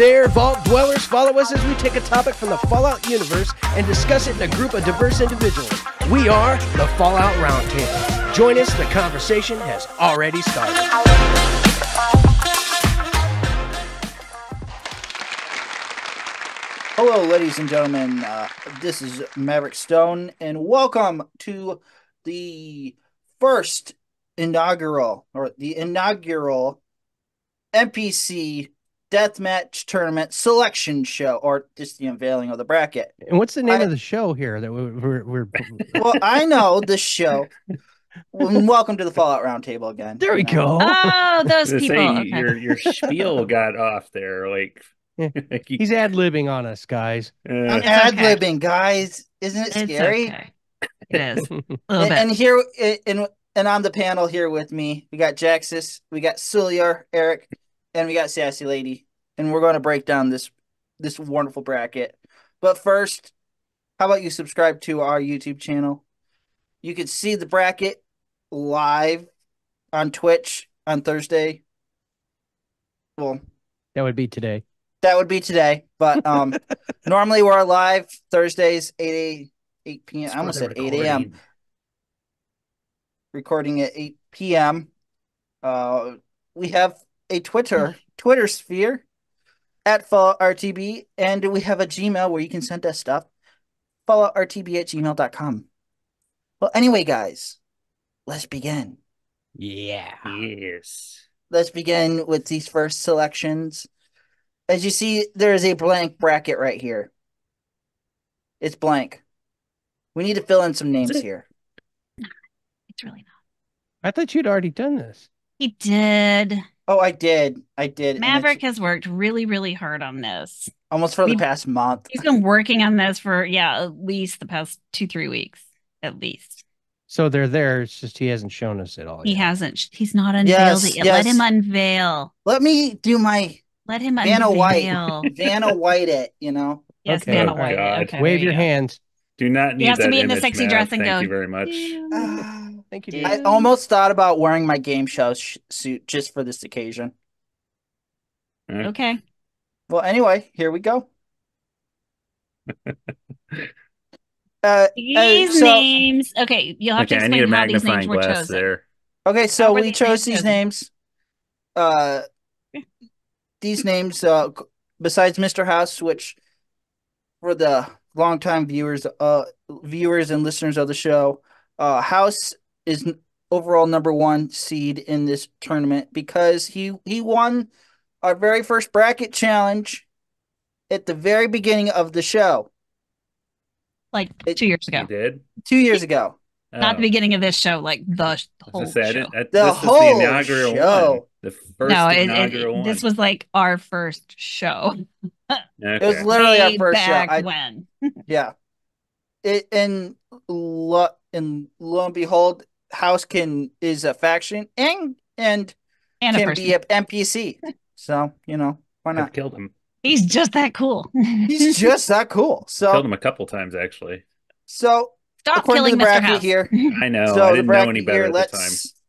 there, Vault Dwellers. Follow us as we take a topic from the Fallout universe and discuss it in a group of diverse individuals. We are the Fallout Roundtable. Join us, the conversation has already started. Hello, ladies and gentlemen. Uh, this is Maverick Stone, and welcome to the first inaugural or the inaugural NPC Deathmatch Tournament Selection Show, or just the unveiling of the bracket. And what's the name I- of the show here that we're, we're, we're Well, I know the show. Welcome to the Fallout Roundtable again. there we know, go. Oh, those people. say Okay. your your spiel got off there, like, like you- He's ad libbing on us, guys. uh, I'm It's ad okay. libbing, guys. Isn't it It's scary? okay. It is And, and here, and and on the panel here with me, we got Jaxus, we got Suliar, Eric, and we got Sassy Lady, and we're going to break down this this wonderful bracket. But first, how about you subscribe to our YouTube channel? You can see the bracket live on Twitch on Thursday. Well, That would be today. that would be today, but um, normally we're live Thursdays eight eight eight p.m. I almost said eight a.m. recording at 8 p.m. Uh, we have a Twitter mm-hmm. Twitter sphere at RTB, and we have a Gmail where you can send us stuff. RTB at gmail.com. Well, anyway, guys, let's begin. Yeah. Yes. Let's begin with these first selections. As you see, there is a blank bracket right here. It's blank. We need to fill in some names it? here. It's really not. I thought you'd already done this. He did. Oh, I did. I did. Maverick has worked really, really hard on this. almost for the past month. He's been working on this for, yeah, at least the past two, three weeks, at least. So they're there. It's just he hasn't shown us at all. He yet. hasn't. He's not unveiled Yes, it yet. yes. Let him unveil. Let me do my Let him Vanna unveil. White. Vanna White it, you know. Yes, Okay, Vanna oh, White. God. Okay, Wave there your go. hands. Do not need has to that be in the sexy Matt. dress and Thank go, you very much. Thank you. Dude. I almost thought about wearing my game show sh- suit just for this occasion. Okay. Well, anyway, here we go. uh, These so- names. Okay, you'll have Okay, to I need a explain how these magnifying names were glass chosen. there. okay, so we these chose names these names. Uh, these names. Uh, besides Mr. House, which for the longtime viewers, uh, viewers and listeners of the show, uh, House is overall number one seed in this tournament because he he won our very first bracket challenge at the very beginning of the show Like It- two years You ago. did? two years ago. Not the Oh. beginning of this show, like the sh- I was whole gonna say, show. didn't- I- The this whole the inaugural show. one. The first no, it, it, inaugural one. this was like our first show. Okay. It was literally our Way first show. back I, when. yeah. It and lo and lo and behold, House can is a faction and and And can person. be an NPC. So you know why I've not? killed him. He's just that cool. He's just that cool. So killed So him a couple times actually. so Stop killing the Mr. House. here. I know. so I didn't know any better here. at the Let's time.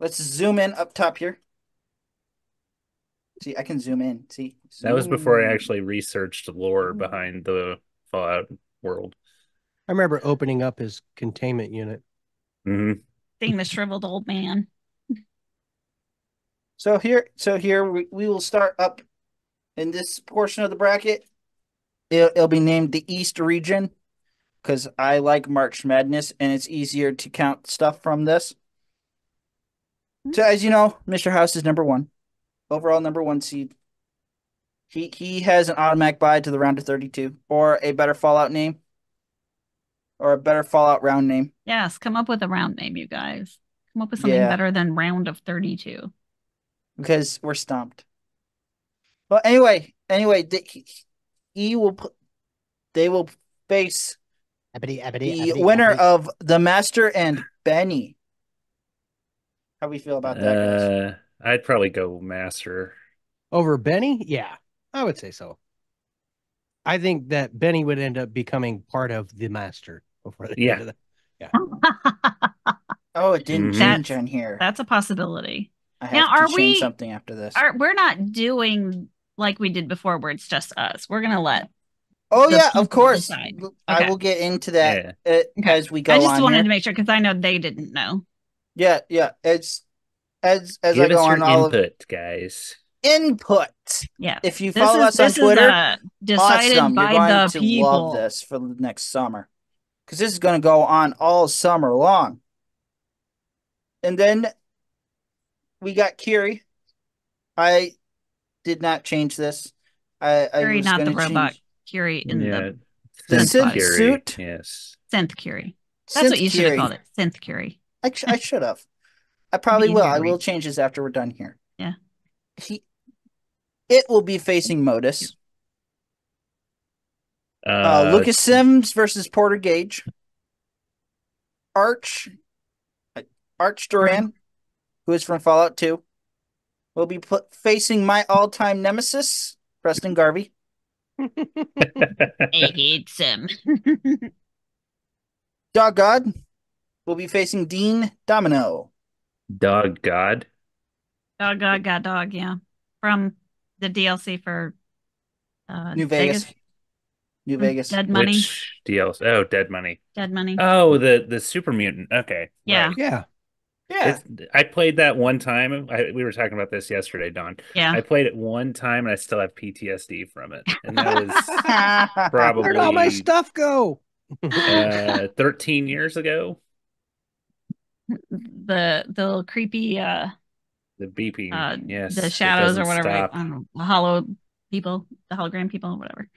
let's zoom in up top here. See, I can zoom in. See, That was before I actually researched the lore behind the Fallout world. I remember opening up his containment unit. Hmm Seeing the shriveled old man. So here, so here we, we will start up in this portion of the bracket. It'll, it'll be named the East region because I like March Madness and it's easier to count stuff from this. So as you know, Mr. House is number one, overall number one seed. He he has an automatic bye to the round of thirty-two, or a better Fallout name, or a better Fallout round name. Yes, come up with a round name, you guys. Come up with something Yeah. better than round of 32. because we're stumped. Well, anyway, anyway, the, he, he will put, they will face Ebony, the winner of the Master and Benny. How we feel about that, guys? Uh, I'd probably go master. over Benny. Yeah, I would say so. I think that Benny would end up becoming part of the master before the Yeah. end of the- Oh, it didn't Mhm. change on here. That's a possibility. I have Now, to are change we- something after this. Are, we're not doing like we did before, where it's just us. We're gonna let. Oh yeah, of course. decide. I will get into that uh, Okay. as we go I just on. wanted here. to make sure because I know they didn't know. Yeah, yeah. It's as as I Give go us on your all of input, guys. input. Yeah. If you This follow is us on Twitter, uh, decided awesome. You're by going the to people. love this for the next summer because this is going to go on all summer long. And then we got Curie. I did not change this. I, I Curie, was not the gonna robot. change Curie in yeah. the the synth synth suit. Yes. synth Curie. That's what you should have called it. Synth Curie. I, sh- I should have. I probably will. I will change this after we're done here. Yeah. He, it will be facing Modus. Uh, Uh, Lucas Sims versus Porter Gage. Arch, uh, Arch Dornan, who is from Fallout 2, will be put, facing my all-time nemesis, Preston Garvey. I hate him. Dog God will be facing Dean Domino. Dog God. dog, God, got dog. Yeah, from the DLC for uh, New Vegas. New Vegas. Dead Money. Which DLC? Oh, Dead Money. Dead Money. Oh, the the super mutant. Okay. Yeah. right. Yeah. Yeah. It's, I played that one time. I, we were talking about this yesterday, Don. yeah. I played it one time and I still have PTSD from it. And that was probably Where'd all my stuff go? uh, 13 years ago. the the little creepy uh The beeping. uh yes. the shadows or whatever stop. I don't know the hollow people the hologram people whatever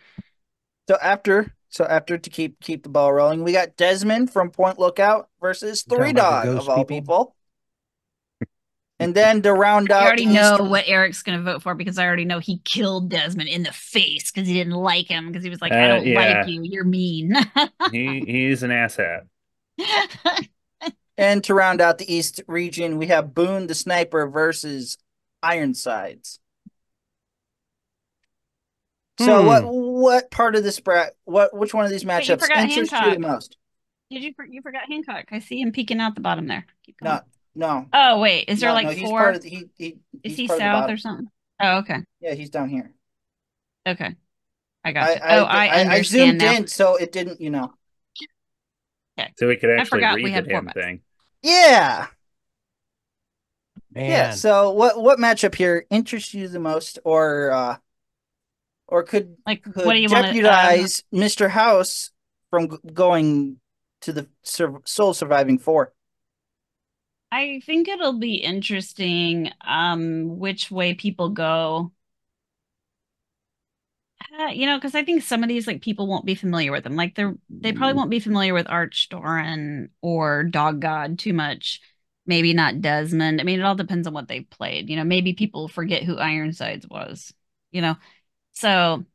So after, so after to keep keep the ball rolling, we got Desmond from Point Lookout versus Three Dog of all people? people. And then to round out, I already East- know what Eric's gonna vote for because I already know he killed Desmond in the face because he didn't like him because he was like I Uh, don't yeah. like you you're mean He he's an asshat. And to round out the East region, we have Boone the Sniper versus Ironsides. So Hmm. what what part of this brat what which one of these matchups forgot interests you the most? Did you for- you forgot Hancock? I see him peeking out the bottom there. Keep going. No, no. Oh wait, is there no, like no, four? the, he, he, is he part of the south or something? Oh okay, Yeah, he's down here. okay, I I, got you. I, oh, I, I, understand zoomed now. in, so it didn't, you know. Okay. So we could actually forgot we read had the four damn bets. thing. Yeah, Man. yeah. So what what matchup here interests you the most, or uh, or could Like, could what do you want to? jeopardize Mr. House from going to the sur- sole surviving four? I think it'll be interesting um which way people go. Uh, you know, because I think some of these like people won't be familiar with them. Like they're they probably won't be familiar with Arch Dornan or Dog God too much. Maybe not Desmond. I mean, it all depends on what they played. You know, maybe people forget who Ironsides was. You know, so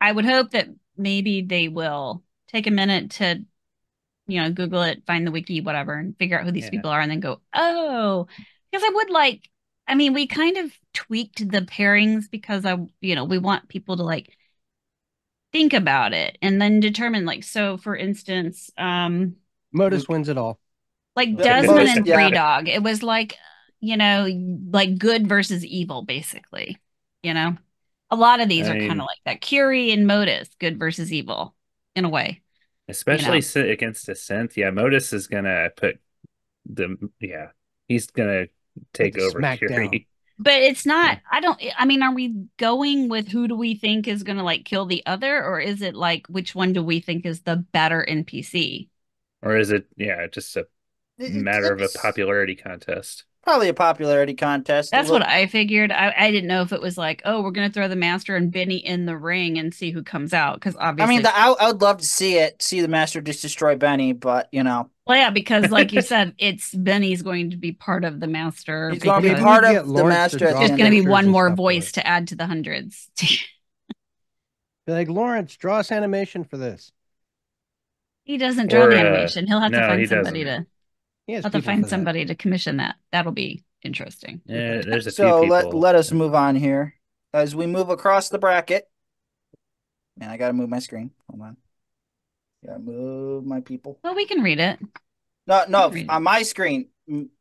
I would hope that maybe they will take a minute to you know, Google it, find the wiki, whatever, and figure out who these Yeah. people are, and then go, oh, because I would like, I mean, we kind of tweaked the pairings because I, you know, we want people to like think about it and then determine, like, so for instance, um, Modus wins it all. like Desmond most- and yeah. Dog, it was like, you know, like good versus evil, basically, you know. A lot of these I are kind of like that. Curie and Modus, good versus evil, in a way. Especially know. against a synth. Yeah, Modus is gonna put the yeah. He's gonna take the over Curie. down. But it's not, I don't, I mean, are we going with who do we think is going to like kill the other, or is it like which one do we think is the better NPC? Or is it yeah, just a It- matter of a popularity contest? Probably a popularity contest. That's Look- what I figured. I, I didn't know if it was like, oh, we're going to throw the master and Benny in the ring and see who comes out. Because obviously, I mean, the, I, I would love to see it, see the master just destroy Benny, but you know, well, yeah, because like you said, it's Benny's going to be part of the master. He's gonna be part of the master to at the draw There's end going to be one more voice it. to add to the hundreds. Be like, Lawrence, draw us animation for this. he doesn't draw Or, the uh, animation. He'll have to no, find he somebody doesn't. to. He has I'll have to find somebody to commission that. That'll be interesting. Yeah, there's a so few let people. let us move on here as we move across the bracket. Man, I gotta move my screen. Hold on. Gotta move my people. Well, we can read it. No, no, Read it. on my screen,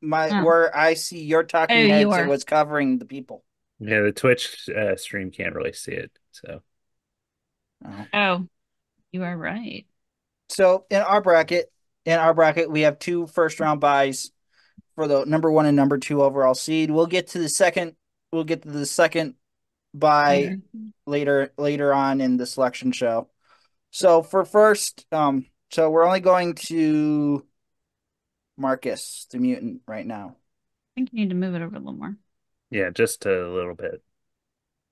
my Oh. where I see your talking Oh, heads, your. it was covering the people. Yeah, the Twitch uh, stream can't really see it. So Oh. Oh, you are right. So in our bracket, in our bracket, we have two first round buys for the number one and number two overall seed. We'll get to the second. We'll get to the second buy Mhm. later later on in the selection show. So for first, um, so we're only going to Marcus the mutant right now. I think you need to move it over a little more. yeah, just a little bit.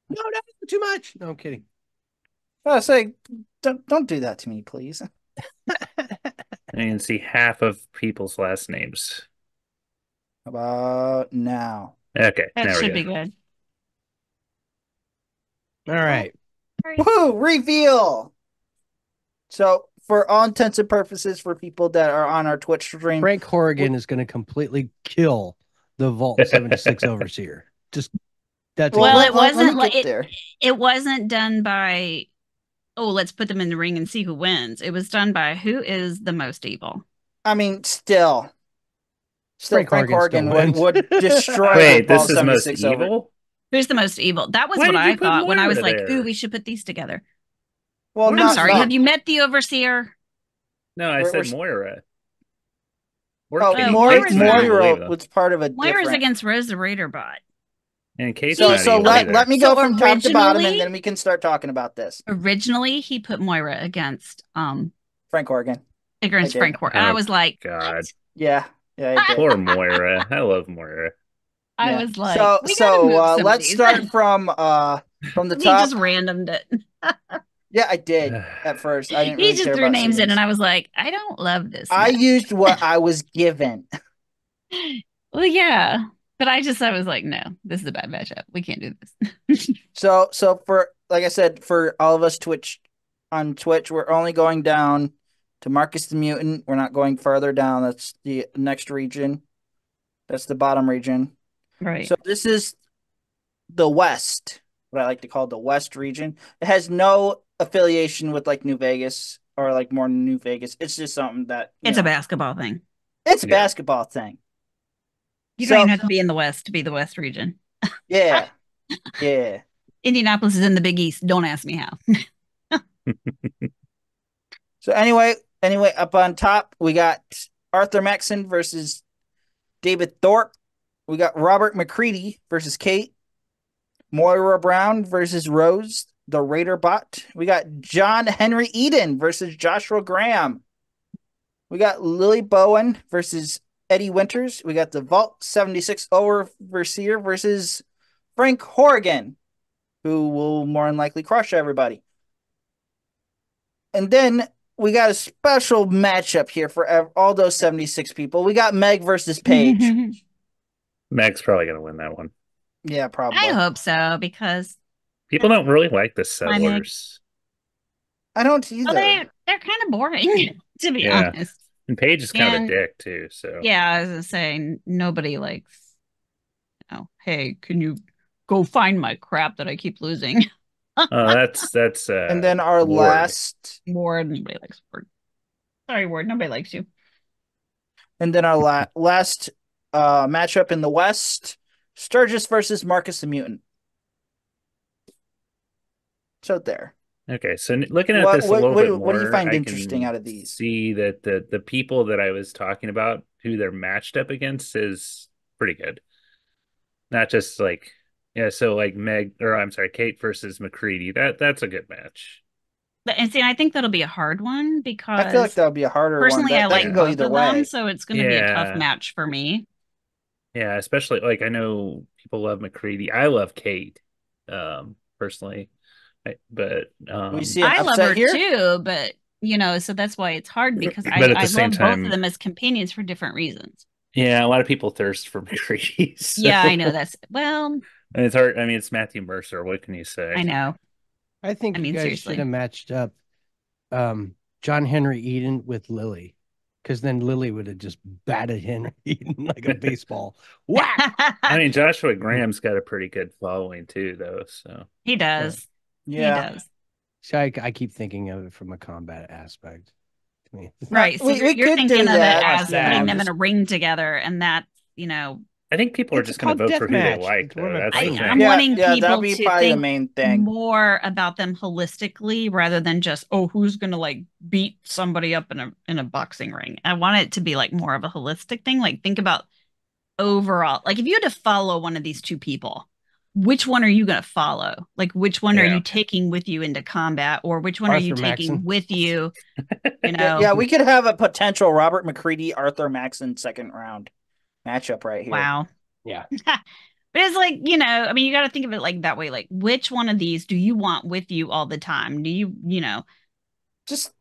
No, no, too much. No, I'm kidding. I say, don't don't do that to me, please. And you can see half of people's last names. How about now? Okay, That there should we be good. All right. Woo! Reveal. So, for all intents and purposes, for people that are on our Twitch stream, Frank Horrigan is going to completely kill the Vault 76 Overseer. Just that's Well, let- it let- let me wasn't like- it- there. It wasn't done by, oh, let's put them in the ring and see who wins. It was done by who is the most evil. I mean, still, still, Frank Frank, Horrigan Horrigan would, would destroy Wait, this is most 76 over. evil? Who's the most evil? That was Why what I thought when I was like, there? ooh, we should put these together. Well, I'm not, sorry. not- Have you met the overseer? No, I We're- said we're- Moira. Or Oh, Kate. Oh, Moira, Moira's Kate's not not. Moira was part of a Moira's different. against Rose the Raider bot. And Kate's So, so let, let me go So from top to bottom, and then we can start talking about this. Originally, he put Moira against um Frank Horrigan. against did. Frank Horton. I Oh, was like, God. what? Yeah, yeah, Poor Moira. I love Moira. I Yeah. was like, so we so move uh, let's these. start from uh from the he top. just randomed it. Yeah, I did at first. I didn't he really just threw about names in, and I was like, I don't love this. I match. used what I was given. well, yeah, but I just I was like, no, this is a bad matchup. We can't do this. So so for like I said, for all of us Twitch on Twitch, we're only going down to Marcus the Mutant. We're not going further down. That's the next region. That's the bottom region. right. So this is the West, what I like to call the West region. It has no affiliation with like New Vegas or like more New Vegas. It's just something that you it's a basketball thing. it's a Yeah. basketball thing. You don't even have to be in the West to be the West region. Yeah. Yeah. Indianapolis is in the Big East. Don't ask me how. So anyway, anyway, up on top we got Arthur Maxon versus David Thorpe. We got Robert MacCready versus Kate. Moira Brown versus Rose, the Raider bot. We got John Henry Eden versus Joshua Graham. We got Lily Bowen versus Eddie Winters. We got the Vault 76 Overseer versus Frank Horrigan, who will more than likely crush everybody. And then we got a special matchup here for ev- all those 76 people. We got Meg versus Paige. Meg's probably going to win that one. yeah, probably. I hope so because People don't really like the Hi, settlers. I don't either. well, they they're kind of boring to be Yeah. honest. And Paige is kind And- of a dick, too. So Yeah, I was gonna nobody likes. You know, hey, can you go find my crap that I keep losing? Oh, that's that's uh and then our Ward. last Ward, nobody likes Ward. Sorry, Ward, nobody likes you. and then our la- last uh matchup in the West, Sturgis versus Marcus the Mutant. So there. Okay, so looking at What- this a what- little what- bit more, what do you find I interesting out of these? See that the the people that I was talking about, who they're matched up against, is pretty good. Not just like yeah, so like Meg or I'm sorry, Kate versus MacCready. That that's a good match. But- And see, I think that'll be a hard one because I feel like that would be a harder personally, one. That, I that like go both either of way. them, so it's going to be a tough match for me. Yeah, especially like I know people love MacCready. I love Kate, um, personally, I, but um, We see I love her here? too, but you know, so that's why it's hard because I, But at the I same love both of them as companions for different reasons. yeah, a lot of people thirst for MacCready. so- Yeah, I know that's well, and it's hard. I mean, it's Matthew Mercer. What can you say? I know. I think I mean, you guys seriously. should have matched up um, John Henry Eden with Lily. Because then Lily would have just batted Henry Eden like a baseball. Wow. I mean, Joshua Graham's got a pretty good following too, though. So he does. Yeah. He does. So I, I keep thinking of it from a combat aspect. Right. So we- you're, we you're thinking of that. it as Yeah, putting them in a ring together, and that you know I think people are It's just going to vote for who they like. It's Though. one of the That's I, the I'm Yeah, wanting yeah, people be to probably the think main thing. more about them holistically rather than just oh who's gonna like beat somebody up in a in a boxing ring. I want it to be like more of a holistic thing. Like think about overall. Like if you had to follow one of these two people, which one are you gonna follow? Like which one are you taking with you into combat, or which one are you taking Maxon. with you? You know, yeah, we could have a potential Robert MacCready, Arthur Maxon second round matchup right here. wow. Yeah. But it's like, you know, I mean, you got to think of it like that way. Like, which one of these do you want with you all the time? Do you, you know, Just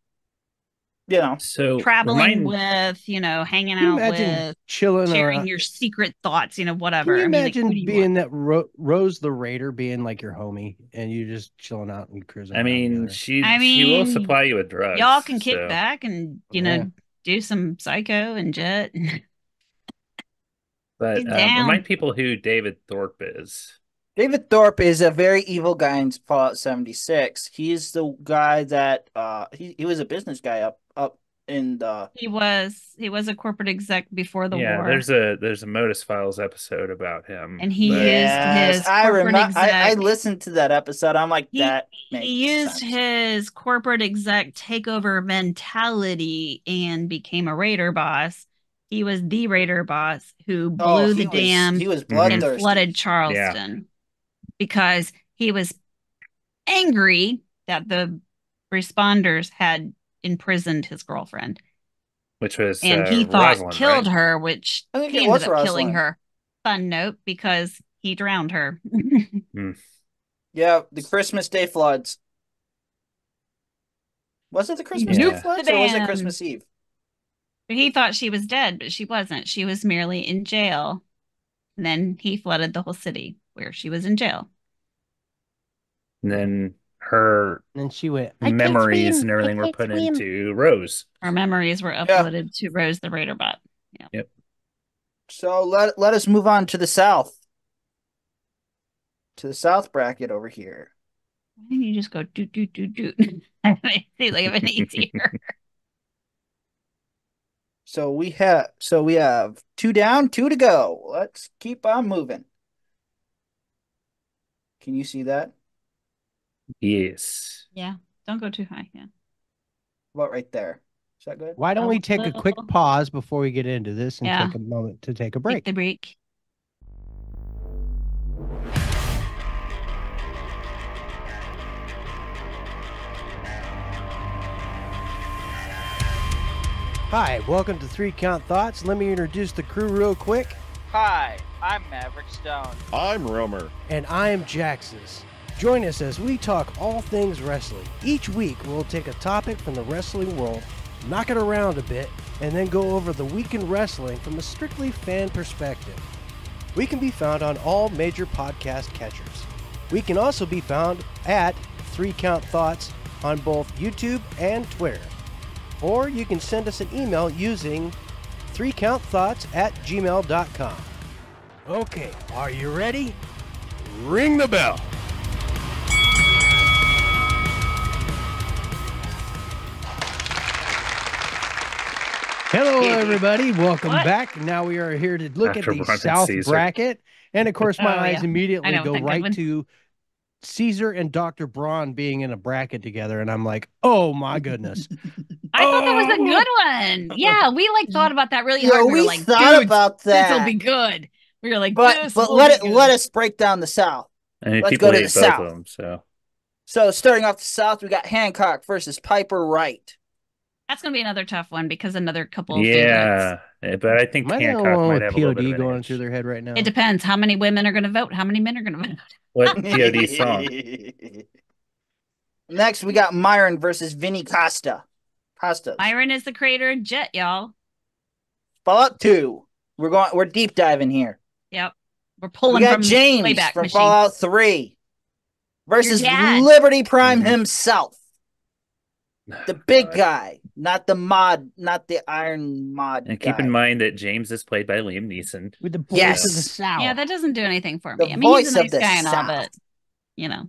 you know, So traveling remind- with, you know, hanging out imagine with, chilling sharing around? your secret thoughts, you know, whatever. Can you I mean, like, imagine who being that Ro- Rose the Raider being like your homie and you just chilling out and cruising? I mean, she I she will supply you with drugs. Y'all can kick so- back and, you know, Yeah. do some psycho and jet. But He's um, remind people who David Thorpe is. David Thorpe is a very evil guy in Fallout 76. He's the guy that uh he, he was a business guy up up in the he was, he was a corporate exec before the yeah, war. there's a there's a Modus Files episode about him. And he but- used Yes, his I corporate remember I, I listened to that episode. I'm like He- that makes he used sense. his corporate exec takeover mentality and became a raider boss. He was the raider boss who blew Oh, the was- dam he was Mhm. and flooded Charleston because he was angry that the responders had imprisoned his girlfriend which was and uh, he thought Rosalind, killed right? her, which I think he ended was up killing her. Fun note because he drowned her. Yeah, the Christmas Day floods. Was it the Christmas Day floods or was it. Christmas Eve? But he thought she was dead, but she wasn't. She was merely in jail. And then he flooded the whole city where she was in jail. And then her And she went. Memories and everything were put swim." into Rose. Her memories were uploaded to Rose the Raider bot. Yep. So let let us move on to the south. To the south bracket over here. Why didn't you just go doot doot doot doot? See, like it easier. So we have so we have two down, two to go. Let's keep on moving. Can you see that? Yes. yeah, don't go too high. Yeah. About right there. Is that good? Why don't we A take a quick pause before we get into this and Yeah. take a moment to take a Take break? the break. Hi, welcome to Three Count Thoughts. Let me introduce the crew real quick. Hi, I'm Maverick Stone. I'm Romer. and I am Jaxus. Join us as we talk all things wrestling. Each week, we'll take a topic from the wrestling world, knock it around a bit, and then go over the week in wrestling from a strictly fan perspective. We can be found on all major podcast catchers. We can also be found at Three Count Thoughts on both YouTube and Twitter. Or you can send us an email using threecountthoughts at gmail.com. Okay, are you ready? Ring the bell. Hello, everybody. Welcome What? back. Now we are here to look After at the Ron and South Caesar. bracket. And of course, my Oh, eyes yeah. Immediately know go right to Caesar and Dr. Braun being in a bracket together. And I'm like, oh my goodness. I thought that was a Oh. good one. Yeah, we like thought about that really Yeah, hard. and we were like, thought dudes, about This that. will be good. We were like, but but let it good. let us break down the south. I mean, Let's go to the south. them, so So starting off the south, we got Hancock versus Piper Wright. That's gonna be another tough one because another couple. Of yeah. eh, But I think Am I the Hancock only might with have a little bit POD of an going through their head right now? It depends how many women are gonna vote, how many men are gonna vote. What POD song? Next, we got Myron versus Vinny Costa. Costa. Myron is the creator of Jet, y'all. Fallout 2. We're going we're deep diving here. Yep, we're We pulling got from James Wayback from Machine. Fallout 3 versus. Liberty Prime Mhm. himself. The big guy, not the mod, not the Iron Mod. And keep guy. in mind that James is played by Liam Neeson. With the voice Yes. of the South. Yeah, that doesn't do anything for The me. I mean, he's voice a of nice the guy and all, South. but you know,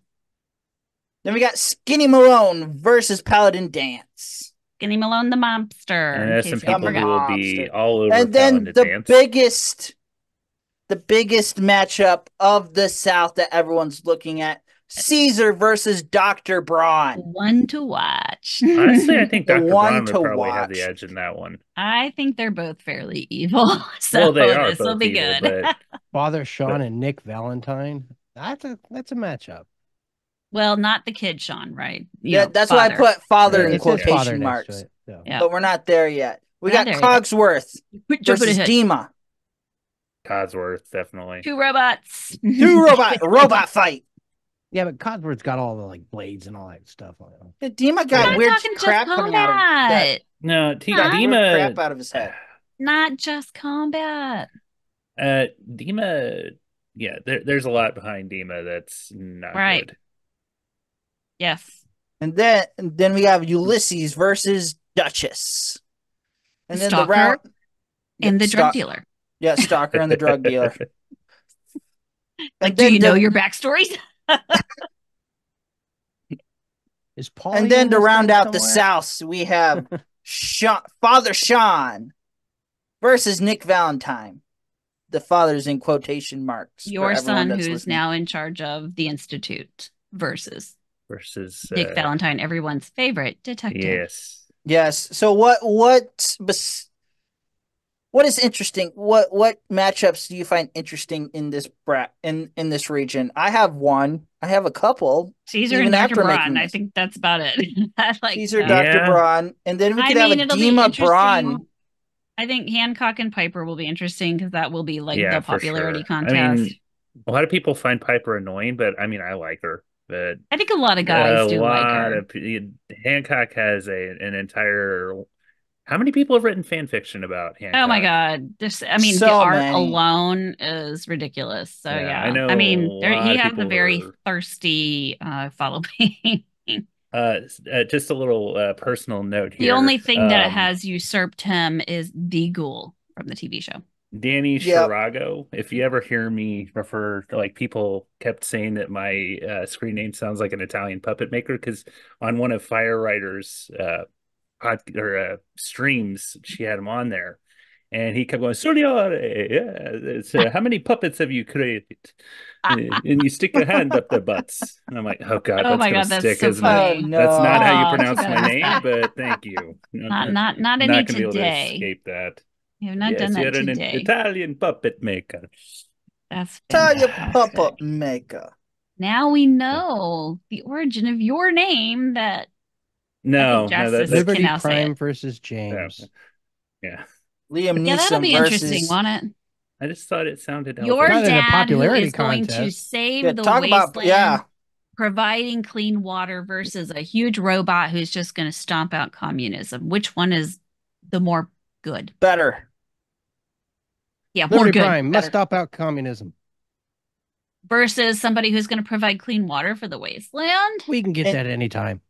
Then we got Skinny Malone versus Paladin Danse. Skinny Malone the mobster. And there's some people who will be all over and then the Danse. biggest the biggest matchup of the South that everyone's looking at. Caesar versus Dr. Braun. One to watch. Honestly, I think Dr. Braun would to probably have the edge in that one. I think they're both fairly evil. So well, they are this will be evil, good. but Father Sean and Nick Valentine. That's a that's a matchup. well, not the kid Sean, right? You Yeah, know, that's why I put father Yeah, in It says father quotation marks. it. so. Yeah. But we're not there yet. We Not got there yet. Codsworth versus. Dima. Codsworth definitely. Two robots. Two robot robot fight. Yeah, but Codsworth's got all the like blades and all that stuff on it. Yeah, Dima I'm got weird talking just crap coming out of that. No, T- Huh? Weird Dima. crap out of his head. Not just combat. Uh, Dima. Yeah, there, there's a lot behind Dima that's not Right. good. Yes. And then and then we have Ulysses versus Duchess. And then the Stalker round And the drug Stalk- dealer. Yeah, Stalker and the drug dealer. Like, And do then you know the- your backstories? Is Paul And then to round out the South, we have Sean, Father Sean versus Nick Valentine. The father's in quotation marks. Your son, who's listening. now in charge of the Institute, versus Versus Nick uh, Valentine, everyone's favorite detective. Yes. Yes. So what what bes- what is interesting? What what matchups do you find interesting in this brat in in this region? I have one. I have a couple. Caesar and Dr. after making Braun. I think that's about it. I like Caesar, that. Dr. Yeah. Braun, and then we I could have mean, a it'll Dima. Braun. I think Hancock and Piper will be interesting because that will be like Yeah, the popularity sure. Contest. I, mean, A lot of people find Piper annoying, but I mean, I like her. But I think a lot of guys a do like lot her. of Hancock has a an entire. How many people have written fan fiction about Hancock? Oh my god! This, I mean, the art many. alone is ridiculous. So Yeah, yeah, I know I a mean, there, he has a very are- thirsty uh, following. Uh, uh, just a little uh, personal note here. the only thing that Um, has usurped him is the Ghoul from the TV show. Danny Yep. Shirago. If you ever hear me refer, like people kept saying that my uh, screen name sounds like an Italian puppet maker, because on one of Fire Writer's uh, pod or uh, streams, she had him on there, and he kept going, "Signore, yeah, it's, uh, how many puppets have you created?" and and you stick your hand up their butts. And I'm like, "Oh God, Oh that's my gonna God, that's stick, so isn't funny. it?" No. That's not how you pronounce my name, but thank you. Not not not not any gonna be able to today. escape that. You have not yes, done that you're an today. Italian puppet maker. That's Italian puppet maker. Now we know the origin of your name. That No, no, Justice that, is- Liberty now Prime versus James. yeah. Liam Neeson. yeah, that'll be versus interesting, won't it? I just thought it sounded Your Not in a dad, who popularity is going to save Yeah, the talk wasteland, about yeah. providing clean water versus a huge robot who's just going to stomp out communism. Which one is the more good? Better. Yeah, more Liberty good. Prime better. must stop out communism. Versus somebody who's going to provide clean water for the wasteland. We can get And- that anytime.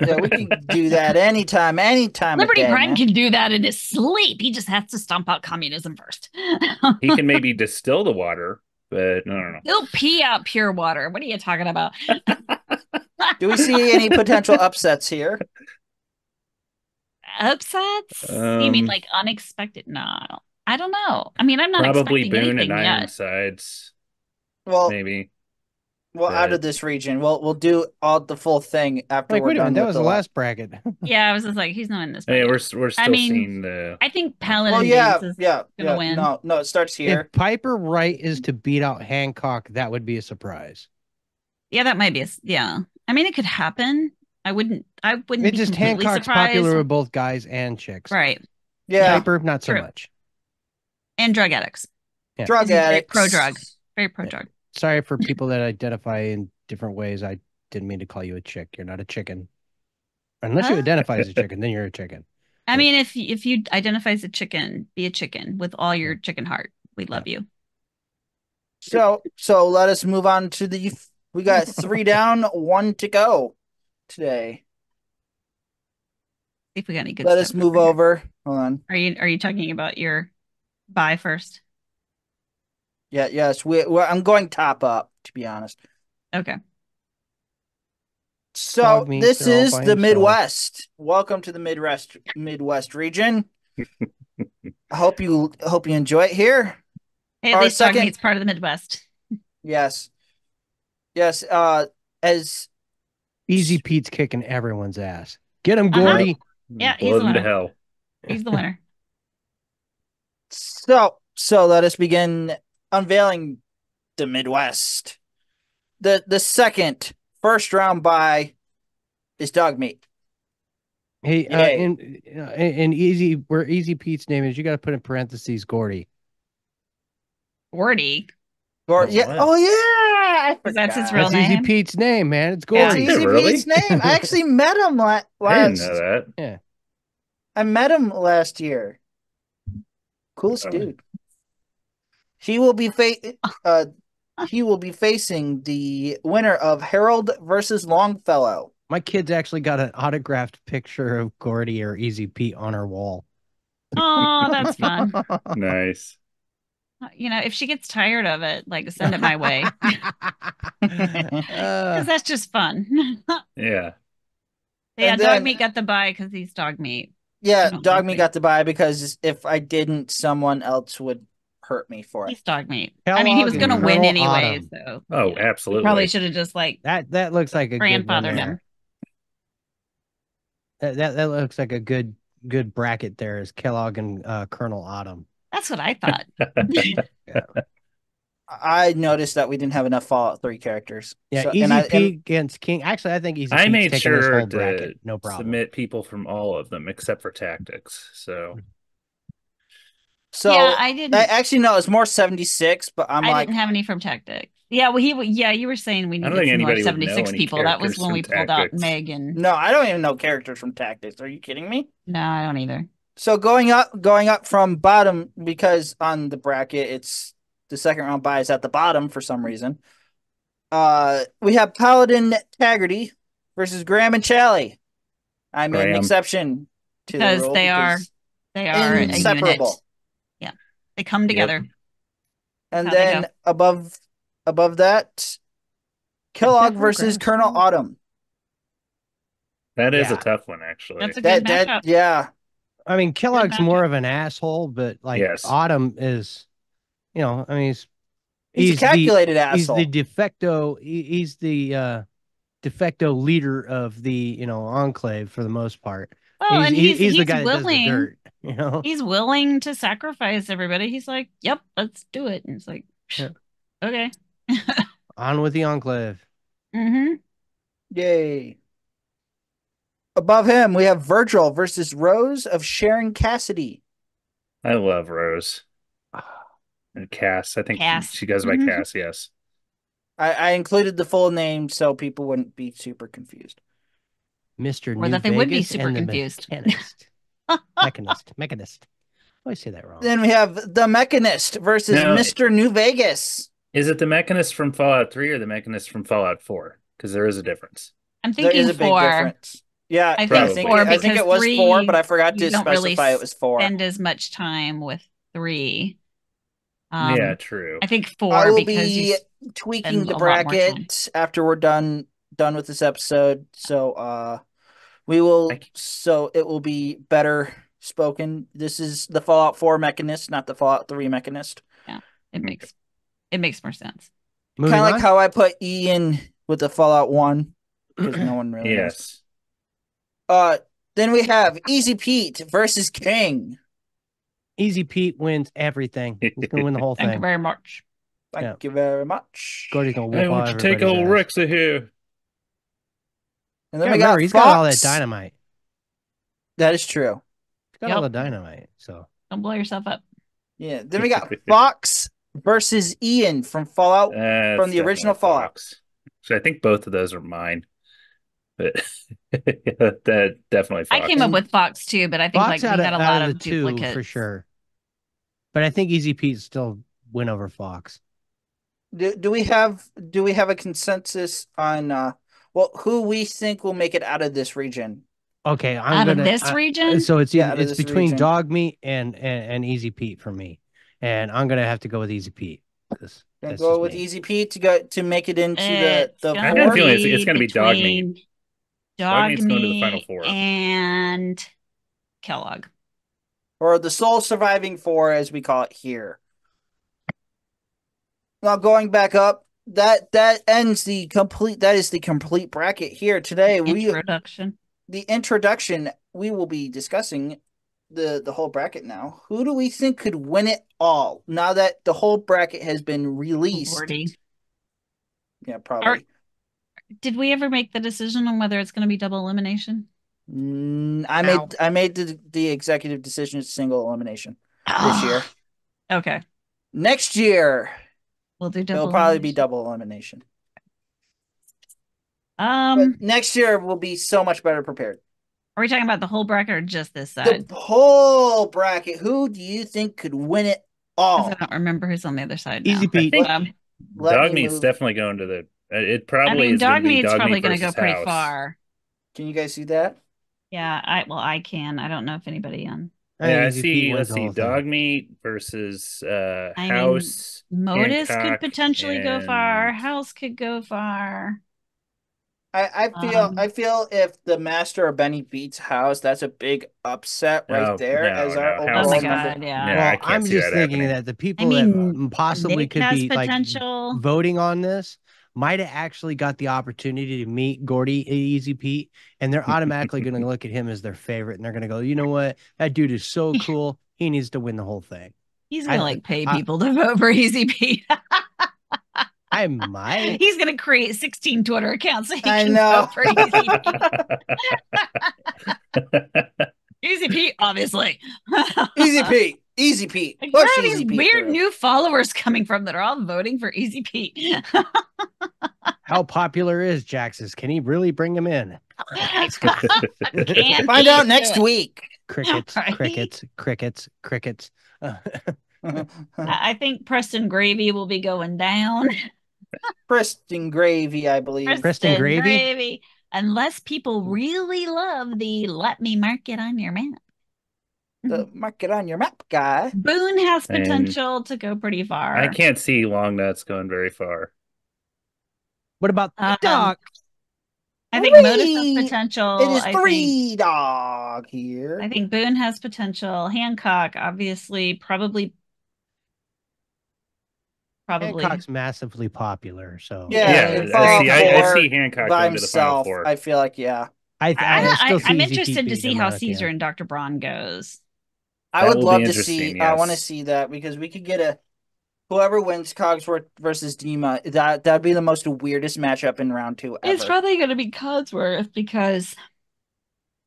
Yeah, we can do that anytime, anytime. of Liberty day, Prime man. can do that in his sleep. He just has to stomp out communism first. He can maybe distill the water, but no, no, no. He'll pee out pure water. What are you talking about? Do we see any potential upsets here? Upsets? you mean Um, like unexpected? No, I don't, I don't know. I mean, I'm not Probably expecting Boone and anything yet. Ironsides, Well, maybe. Well, out of this region, we'll we'll do all the full thing after Like, we're wait a done minute, that was the last bracket. Yeah, I was just like, he's not in this. I mean, bracket. we're we're still mean, seeing the. I think Paladin Well, yeah, is yeah, gonna yeah. win. No, no, it starts here. if Piper Wright is to beat out Hancock, that would be a surprise. Yeah, that might be a s- yeah. I mean, it could happen. I wouldn't. I wouldn't. It's be just Hancock's surprised. popular with both guys and chicks. right? Yeah, Piper, not so True. much. And drug addicts. Yeah. drug very addicts. pro-drug. Very pro Yeah. Drug. Sorry for people that identify in different ways. I didn't mean to call you a chick. You're not a chicken. Unless you identify as a chicken, then you're a chicken. I mean, if if you identify as a chicken, be a chicken with all your chicken heart. We love you. So, so let us move on to the. We got three down, one to go today. If we got any good. Let stuff us move here. over. Hold on. Are you are you talking about your buy first? Yeah, yes. We, we I'm going top up, to be honest. Okay. So this is the himself. Midwest. Welcome to the Midwest Midwest region. I hope you hope you enjoy it here. Hey, at Our least dog second- meat's part of the Midwest. Yes. Yes. Uh, as Easy Pete's kicking everyone's ass. Get him, Uh-huh. Gordy. Yeah, he's blow the them to winner. hell. He's the winner. so so let us begin unveiling the Midwest. The the second first round by is dog meat. Hey, uh, Yay. in, uh, in in Easy, where Easy Pete's name is, you got to put in parentheses Gordy. Gordy. Or Oh, yeah. Oh yeah. I 'Cause that's his real That's Easy? Pete's name, man. It's Gordy. Is it Easy really? Pete's name. I actually met him la- I didn't last. know that. I met him last year. Coolest Oh. dude. He will be fa- uh he will be facing the winner of Harold versus Longfellow. My kid's actually got an autographed picture of Gordy or Easy Pete on her wall. Oh, that's fun. Nice. You know, if she gets tired of it, like send it my way. Because Uh, that's just fun. Yeah. yeah, And dog then- meat got the buy because he's dog meat. Yeah, dog like meat got the buy because if I didn't, someone else would hurt me for it. He's dog meat. I mean, he was gonna win anyway, Autumn. so Oh, yeah. absolutely. probably should have just like that that looks like a grandfathered him. That, that that looks like a good good bracket there is Kellogg and uh, Colonel Autumn. That's what I thought. I noticed that we didn't have enough Fallout 3 characters. Yeah, So- Easy and I- and- against King. Actually, I think Easy I made sure whole to bracket. No problem. submit people from all of them except for tactics. So so yeah, I didn't. I, actually no, it's more 76, but I'm I like didn't have any from tactics. Yeah, well, he. Yeah, you were saying we I don't needed some more anybody would know seventy-six people. That was when from we pulled out Tactics. Meg and. no, I don't even know characters from Tactics. Are you kidding me? No, I don't either. So going up, going up from bottom because on the bracket it's the second round buy is at the bottom for some reason. Uh, we have Paladin Taggarty versus Graham and Charlie. I made an exception to the Because rule they are They are a unit. inseparable. Yeah, they come together. And then above above that, Kellogg versus Graham. Colonel Autumn. that is Yeah. a tough one, actually. That's a That good that matchup. yeah. I mean, Kellogg's more of an asshole, but like Yes. Autumn is, you know, I mean, he's He's, a calculated the, he's the de facto. he- He's the uh, de facto leader of the you know enclave for the most part. Well, he's, and he- he's, he's, the he's guy that does the willing. Dirt. You know, He's willing to sacrifice everybody. He's like, "Yep, let's do it." And it's like, Yeah. okay. on with the enclave. Mm-hmm. Yay. Above him, we have Virgil versus Rose of Sharon Cassidy. I love Rose and Cass. I think Cass. she goes by Mhm. Cass. Yes. I, I included the full name so people wouldn't be super confused. Mister Or New that they would be super confused. Mechanist. mechanist. Mechanist. I always say that wrong. Then we have the Mechanist versus No. Mr. New Vegas. Is it the Mechanist from Fallout 3 or the Mechanist from Fallout 4? Because there is a difference. I'm There thinking is a big four. difference. Yeah, I think I think, four it, I think it was three, four, but I forgot to don't really specify it was four. Spend as much time with three. Um, yeah, true. I think four. I four will because be tweaking the a lot more time. bracket after we're done done with this episode. So uh we will so it will be better spoken. This is the Fallout 4 mechanist, not the Fallout 3 mechanist. Yeah. It makes it makes more sense. Kind of like how I put E in with the Fallout 1 because no one really knows. yes. Uh then we have Easy Pete versus King. Easy Pete wins everything. He's gonna win the whole thing. Thank you very much. Thank Yeah. you very much. Gordy's gonna Hey, whoop why all don't you take everybody's old ass. Rexa here? And Yeah, then we remember, got he's got all that dynamite. That is true. He's got all the dynamite. So Don't blow yourself up. Yeah. Then we got Fox versus Ian from Fallout. That's From the original definitely Fallout. Fox. So I think both of those are mine. But that definitely Fox. I came up with Fox too, but I think Fox like we out, had of, a lot of of duplicates for sure. But I think Easy Pete still win over Fox. Do, do we have do we have a consensus on uh well who we think will make it out of this region? Okay, I'm Out of gonna. this I- region? so it's Yeah, either- out of it's between region. Dog Meat and, and and Easy Pete for me, and I'm gonna have to go with Easy Pete. 'cause Gonna go with me. Easy Pete to go to make it into It's the the gonna I have a feeling it's- it's gonna be dog meat. Dog Dog meat's going to the final meat four. and Kellogg. or the sole surviving four as we call it here. Now going back up, that that ends the complete. That is the complete bracket here today. We Introduction. the introduction. We will be discussing the the whole bracket now. Who do we think could win it all now that the whole bracket has been released? Lordy. Yeah, probably. Did we ever make the decision on whether it's going to be double elimination? Mm, I Ow. made I made the the executive decision single elimination this year. Okay. Next year, We'll do double. it'll probably be double elimination. Um, But next year we'll be so much better prepared. are we talking about the whole bracket or just this side? The whole bracket. Who do you think could win it 'Cause all? I don't remember who's on the other side. Easy now. Pete. think- Um, Let Dog me meat's move. definitely going to the. uh, It I probably mean, is gonna dog be meat's dog probably meat going to go versus pretty house. far. Can you guys see that? Yeah, I well, I can. I don't know if anybody on Yeah, I Easy see. wins Let's see, dog meat versus uh I mean, house. Modus could Hancock potentially go far. House could go far. I, I feel Um, I feel if the master or Benny beats House, that's a big upset right Oh, there no, as our no, Oh my House- number. god, yeah. Yeah, I well, can't I'm just that thinking happening. that the people mean, that possibly Nick could has be like voting on this might have actually got the opportunity to meet Gordy Easy Pete, and they're automatically going to look at him as their favorite, and they're going to go, you know what, that dude is so cool, he needs to win the whole thing. He's gonna like pay I- people to vote for Easy Pete. I might. He's gonna create 16 Twitter accounts so he I can know. vote for Easy Pete. Easy Pete, obviously. Easy Pete. Easy Pete. Like, where are these Pete weird through. new followers coming from that are all voting for Easy Pete? How popular is Jax's? Can he really bring him in? Find out next it? week. Crickets, Right. crickets, crickets, crickets. I I think Preston Garvey will be going down. Preston Garvey, I believe. Preston Garvey? Unless people really love the let me mark it on your map. The mark it on your map guy. Boone has And- potential to go pretty far. I can't see long nuts going very far. What about the Um, dog? I think Modus has potential. It is I think three dog here. I think Boone has potential. Hancock, obviously, probably, probably. Hancock's massively popular, so Yeah, Yeah, I all see. I, I see Hancock by going the final himself. four. I feel like yeah. I, I, I, I still I, see am interested to see how out Caesar and Dr. Braun goes. I That would love to interesting, see. I want to see that because we could get a whoever wins Codsworth versus Dima. That that'd be the most weirdest matchup in round two ever. It's probably going to be Codsworth because,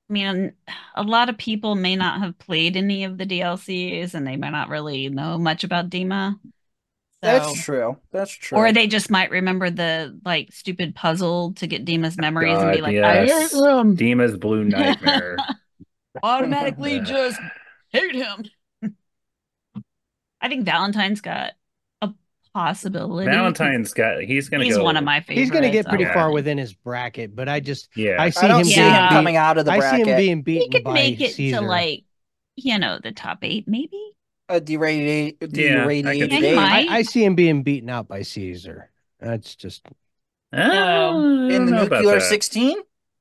I mean, a lot of people may not have played any of the DLCs and they might not really know much about Dima. So, That's true. That's true. or they just might remember the like stupid puzzle to get Dima's memories and be like, yes. I hate him. Dima's Blue Nightmare. Automatically just hate him. I think Valentine's got a possibility. Valentine's got. He's going to He's go. one of my favorites. He's going to get pretty Yeah. far within his bracket, but I just Yeah. I see I don't him see being Yeah. him beat- coming out of the I see him being He beaten could by make it Caesar. to like, you know, the top eight, maybe. a deradiate, Yeah, I could Yeah, he Dave. might. I, I see him being beaten out by Caesar. That's just Oh, in the know about nuclear sixteen.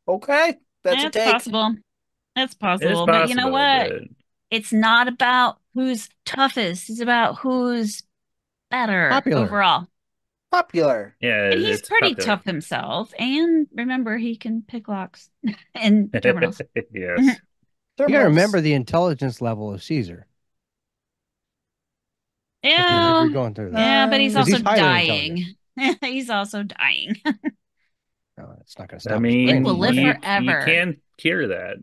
Okay, that's a That's take. possible. That's It is possible. But you know what? but- It's not about who's toughest. It's about who's better Popular. overall. Popular. Yeah, And he's pretty popular. tough himself. And remember, he can pick locks and terminals. yes. you got to remember the intelligence level of Caesar. if you're- if Yeah. you're going through that. Yeah, but he's also he's dying. he's also dying. No, it's not going to stop. I mean, brain It will live from you, forever. you can cure that.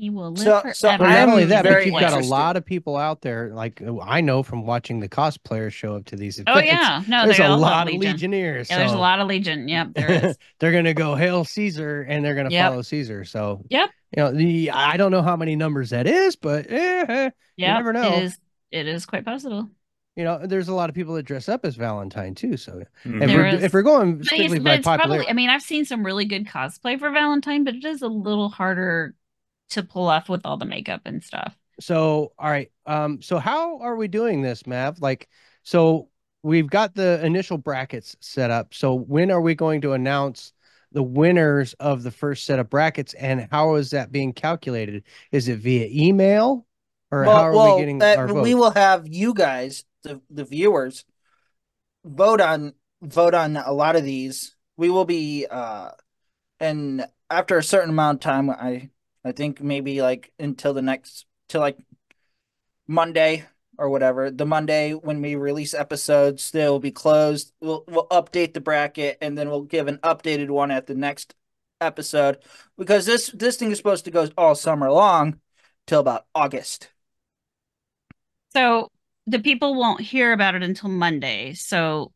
He will live So- forever. so not only that, but you've got a lot of people out there. Like I know from watching the cosplayers show up to these Oh yeah, no, there's a lot have of Legion. legionnaires. Yeah, there's a lot of Legion. Yep, there is. they're going to go hail Caesar, and they're going to Yep. follow Caesar. So Yep. you know, the I don't know how many numbers that is, but eh, Yeah, never know. It is. It is quite possible. you know, there's a lot of people that dress up as Valentine too. So Mhm. if we're is. if we're going But it's, but by it's popularity, probably. I mean, I've seen some really good cosplay for Valentine, but it is a little harder to pull off with all the makeup and stuff. So, all right. Um, so how are we doing this, Mav? Like, so we've got the initial brackets set up. So when are we going to announce the winners of the first set of brackets and how is that being calculated? Is it via email or how are well, we getting uh, our we will have you guys, the the viewers, vote on vote on a lot of these. We will be uh and after a certain amount of time I I think maybe like until the next till like Monday or whatever. The Monday when we release episodes, they will be closed. We'll we'll update the bracket and then we'll give an updated one at the next episode because this this thing is supposed to go all summer long till about August. So the people won't hear about it until Monday. So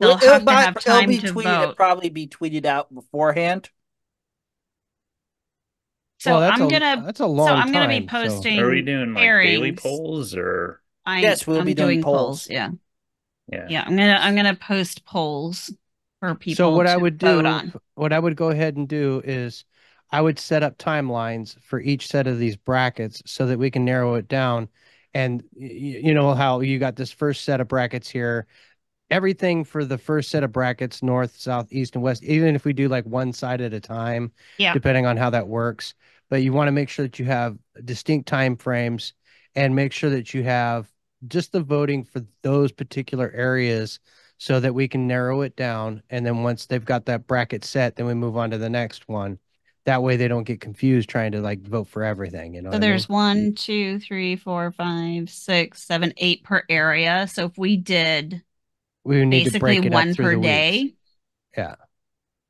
they'll it'll, have to have it'll time be to tweeted. vote. It'll probably be tweeted out beforehand. So Well, I'm a- gonna That's a long so I'm gonna be time, so- Are we doing like daily polls or I, Yes, we'll I'm be doing doing polls. Yeah. yeah? Yeah. I'm gonna I'm gonna post polls for people. So what I would do, on. what I would go ahead and do is, I would set up timelines for each set of these brackets so that we can narrow it down. And y- y- you know how you got this first set of brackets here, everything for the first set of brackets, north, south, east, and west. Even if we do like one side at a time, Yeah. depending on how that works. But you want to make sure that you have distinct time frames and make sure that you have just the voting for those particular areas so that we can narrow it down. And then once they've got that bracket set, then we move on to the next one. That way they don't get confused trying to like vote for everything. You know, So what I mean? there's one, two, three, four, five, six, seven, eight per area. So if we did we need to basically break it one up per the weeks. day, Yeah.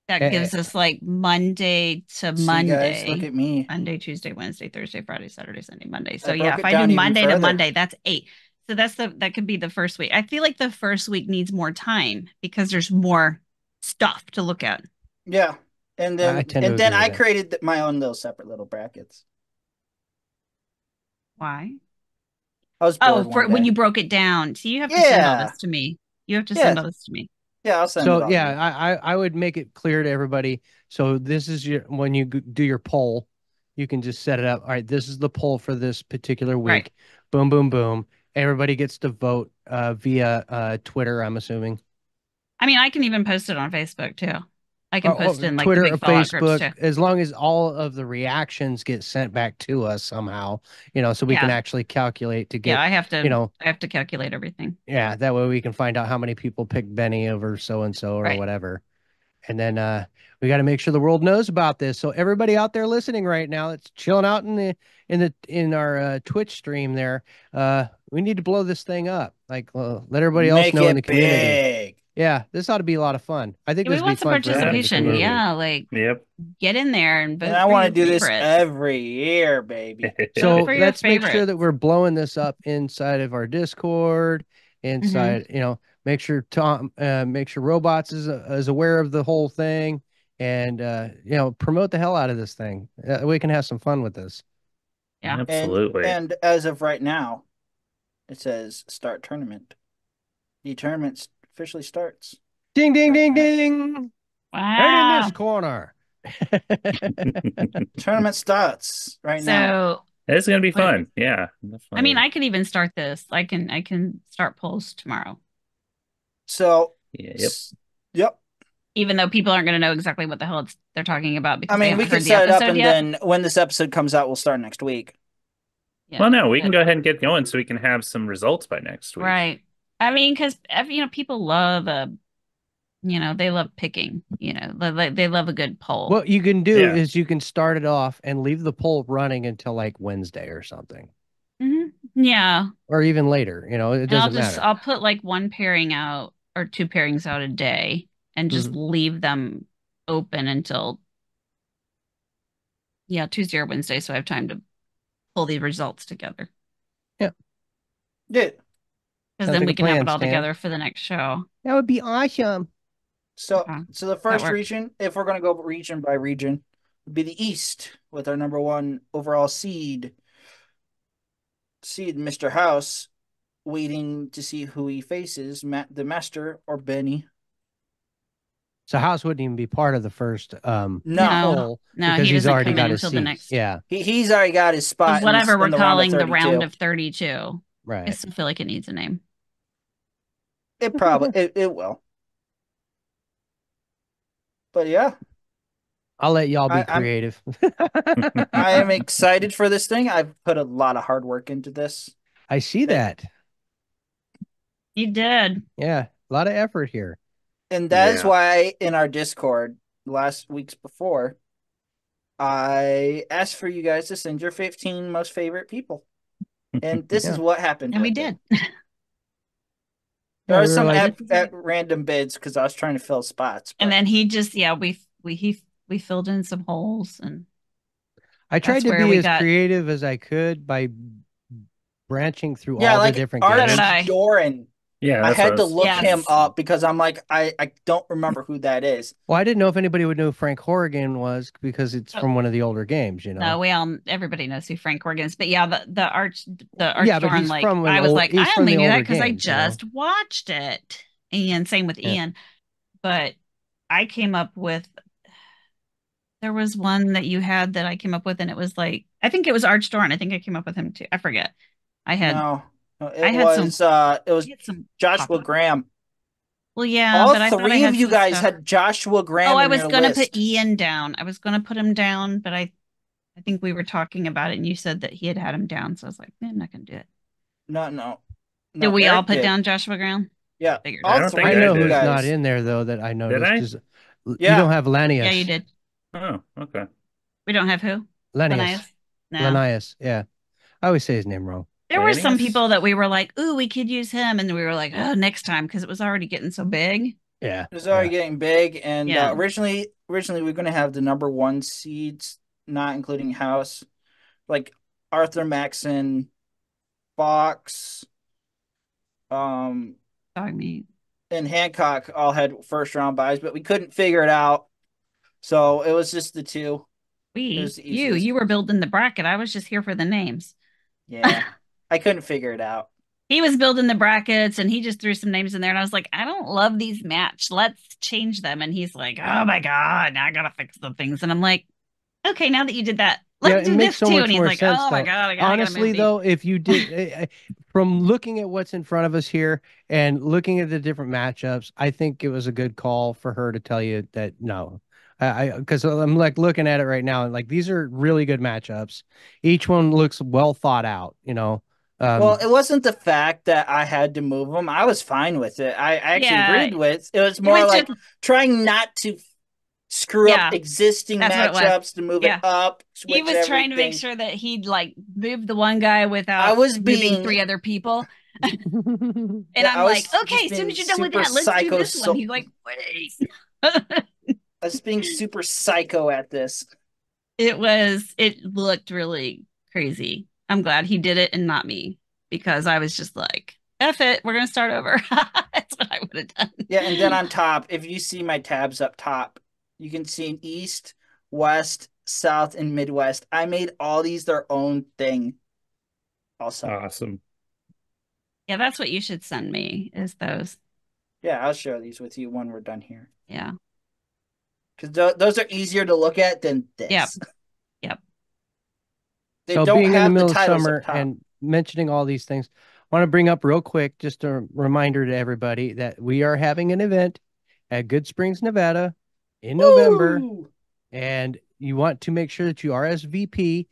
that Eh, gives us like Monday to See, Monday. guys, look at me. Monday, Tuesday, Wednesday, Thursday, Friday, Saturday, Sunday, Monday. So I yeah, if I do even Monday to. Monday, that's eight. So that's the that could be the first week. I feel like the first week needs more time because there's more stuff to look at. Yeah, and then I tend to and then I that. created th- my own little separate little brackets. Why? I was Oh, for when you broke it down. So you have to send all this to me. You have to send Yeah. all this to me. yeah, I'll send So all yeah. I, I I would make it clear to everybody. So this is your when you do your poll, you can just set it up. All right, this is the poll for this particular week. Right. Boom, boom, boom. Everybody gets to vote uh, via uh, Twitter. I'm assuming. I mean, I can even post it on Facebook too. I can Or- or post in like Twitter the or big Facebook, too. as long as all of the reactions get sent back to us somehow, you know, so we can actually calculate to get, Yeah, I have to. you know, I have to calculate everything. yeah, that way we can find out how many people picked Benny over so and so or Right. whatever. And then uh we got to make sure the world knows about this. So everybody out there listening right now that's chilling out in the in the in our uh, Twitch stream there, uh we need to blow this thing up. Like uh, let everybody else Make know it in the community. big. Yeah, this ought to be a lot of fun. I think Yeah, we this would be want some fun for everybody in the participation. community. Yeah, like Yep. get in there and vote. And I want to your do this every year, baby. So Vote for your let's make sure that we're blowing this up inside of our Discord, Mm-hmm. inside, you know, make sure Tom, uh, make sure Robots is uh, is aware of the whole thing, and uh, you know, promote the hell out of this thing. Uh, we can have some fun with this. Yeah. Absolutely. and as of right now, it says start tournament. The tournament s- officially starts. Ding, ding, ding, ding! And in Wow. this corner. Tournament starts right now. So it's gonna be Wait. fun. Yeah. I mean, I could even start this. I can I can start polls tomorrow, So, Yeah, yep. s- yep. even though people aren't going to know exactly what the hell it's, they're talking about because I mean, we can set it up, and yet. then when this episode comes out, we'll start next week. Yeah. Well, no, we can go ahead and get going so we can have some results by next week. Right. I mean, because you know, people love a, you know, they love picking. You know, they, they- they love a good poll. what you can do Yeah. is you can start it off and leave the poll running until like Wednesday or something, Mhm. Yeah, or even later. You know, it and I'll doesn't just matter. I'll put like one pairing out or two pairings out a day, and just Mm-hmm. leave them open until yeah Tuesday or Wednesday, so I have time to pull the results together. Yeah. Because then we a can have it all Stan. together for the next show. That would be awesome. So, Okay. so the first region, if we're going to go region by region, would be the East with our number one overall seed, seed Mr. House, waiting to see who he faces, Matt the Master or Benny. So House wouldn't even be part of the first um No, No. No, because he he's already come got in his until the seat. next. Yeah, he he's already got his spot. whatever this- we're in the round calling the round of thirty-two. right? I right. still feel like it needs a name. It probably it, it will. But yeah, I'll let y'all be I- creative. I am excited for this thing. I've put a lot of hard work into this. I see that. You did. Yeah, a lot of effort here. And that is Yeah. why in our Discord last weeks before, I asked for you guys to send your 15 most favorite people. And this is what happened. And we did. There Yeah, are we were some like- at, at random bids because I was trying to fill spots. And then he just yeah, we we he we filled in some holes and I tried to be as got- creative as I could by branching through yeah, all like the different Arch So games. I. Dornan. Yeah, I had to look Yes. him up because I'm like, I, I don't remember who that is. Well, I didn't know if anybody would know who Frank Horrigan was because it's Oh. from one of the older games, you know. no, we all everybody knows who Frank Horrigan is. But yeah, the the arch the arch Yeah, but Dornan, like from I was old- like, I only knew that because I games, you know? just watched it. And same with Yeah. Ian. But I came up with there was one that you had that I came up with, and it was like I think it was Arch Dornan. I think I came up with him too. I forget. I had No, no, it I had some- uh, it was some Joshua pop-up. Graham. Well, yeah, All but I I three of you guys stuff. had Joshua Graham. Oh, I was gonna list. put Ian down. I was gonna put him down, but I, I think we were talking about it, and you said that he had had him down. So I was like, eh, I'm not gonna do it. No, no. Did no, we all put did. down Joshua Graham? Yeah, Figured. all I don't three think I know you who's guys. not in there though that I noticed I? is you don't have Lanius. Yeah, you did. Oh, okay. We don't have who? Linnaeus. Linnaeus? No. Linnaeus, yeah. I always say his name wrong. There were some people that we were like, ooh, we could use him, and we were like, oh, next time because it was already getting so big. Yeah. It was already getting big, and Yeah. uh, originally, originally we are going to have the number one seeds, not including House, like Arthur Maxson, Fawkes, um, Dog meat. and Hancock all had first round buys, but we couldn't figure it out, so it was just the two. We, the you, you were building the bracket. I was just here for the names. Yeah, I couldn't figure it out. He was building the brackets, and he just threw some names in there, and I was like, I don't love these match. Let's change them. And he's like, Oh my god, now I gotta fix the things. And I'm like, Okay, now that you did that, let's it do this so too. And he's like, sense, Oh my though. god, I gotta, Honestly, move these." though, if you did, eh, eh, from looking at what's in front of us here and looking at the different matchups, I think it was a good call for her to tell you that no. I because I'm like looking at it right now and like these are really good matchups. Each one looks well thought out, you know. Um, well, it wasn't the fact that I had to move them. I was fine with it. I, I actually Yeah. agreed with. It was It more was like just- trying not to screw Yeah, up existing that's what it was. matchups to move Yeah. it up. he was trying to make sure that he'd like move the one guy without I was moving being- three other people. And Yeah, I'm like, okay, as soon as you're done with that, let's do this so- one. He's like, wait. I was being super psycho at this. it was it looked really crazy. I'm glad he did it and not me because I was just like, F it, we're gonna start over. That's what I would have done. Yeah, and then on top, if you see my tabs up top, you can see an east, west, south, and midwest. I made all these their own thing. Also, Awesome. Yeah, that's what you should send me is those. yeah, I'll share these with you when we're done here Yeah. because th- those are easier to look at than this. Yep. They so don't being in the middle the of summer and mentioning all these things, I want to bring up real quick just a reminder to everybody that we are having an event at Goodsprings, Nevada in November. And you want to make sure that you RSVP,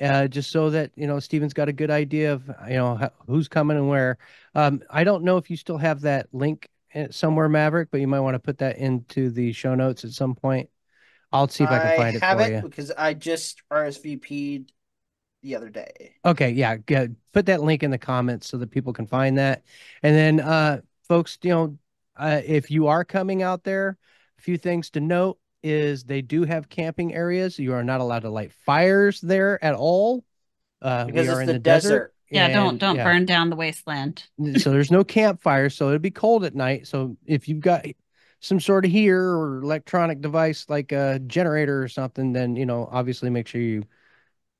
uh, just so that you know Steven's got a good idea of you know who's coming and where. Um, I don't know if you still have that link uh, somewhere, Maverick, but you might want to put that into the show notes at some point. I'll see if I can find it have for it you. because I just RSVP'd the other day. Okay, yeah, yeah. Put that link in the comments so that people can find that. And then, uh, folks, you know, uh, if you are coming out there, a few things to note is they do have camping areas. You are not allowed to light fires there at all. Uh, Because we are it's in the the, desert. desert. Yeah, don't don't yeah. burn down the wasteland. so there's no campfire, so it'd be cold at night. So if you've got some sort of heater or electronic device like a generator or something, then you know obviously make sure you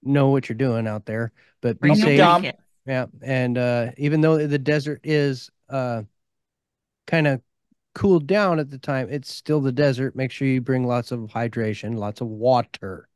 know what you're doing out there. But be safe. dumb. Yeah, and uh, even though the desert is uh, kind of cooled down at the time, it's still the desert. Make sure you bring lots of hydration, lots of water.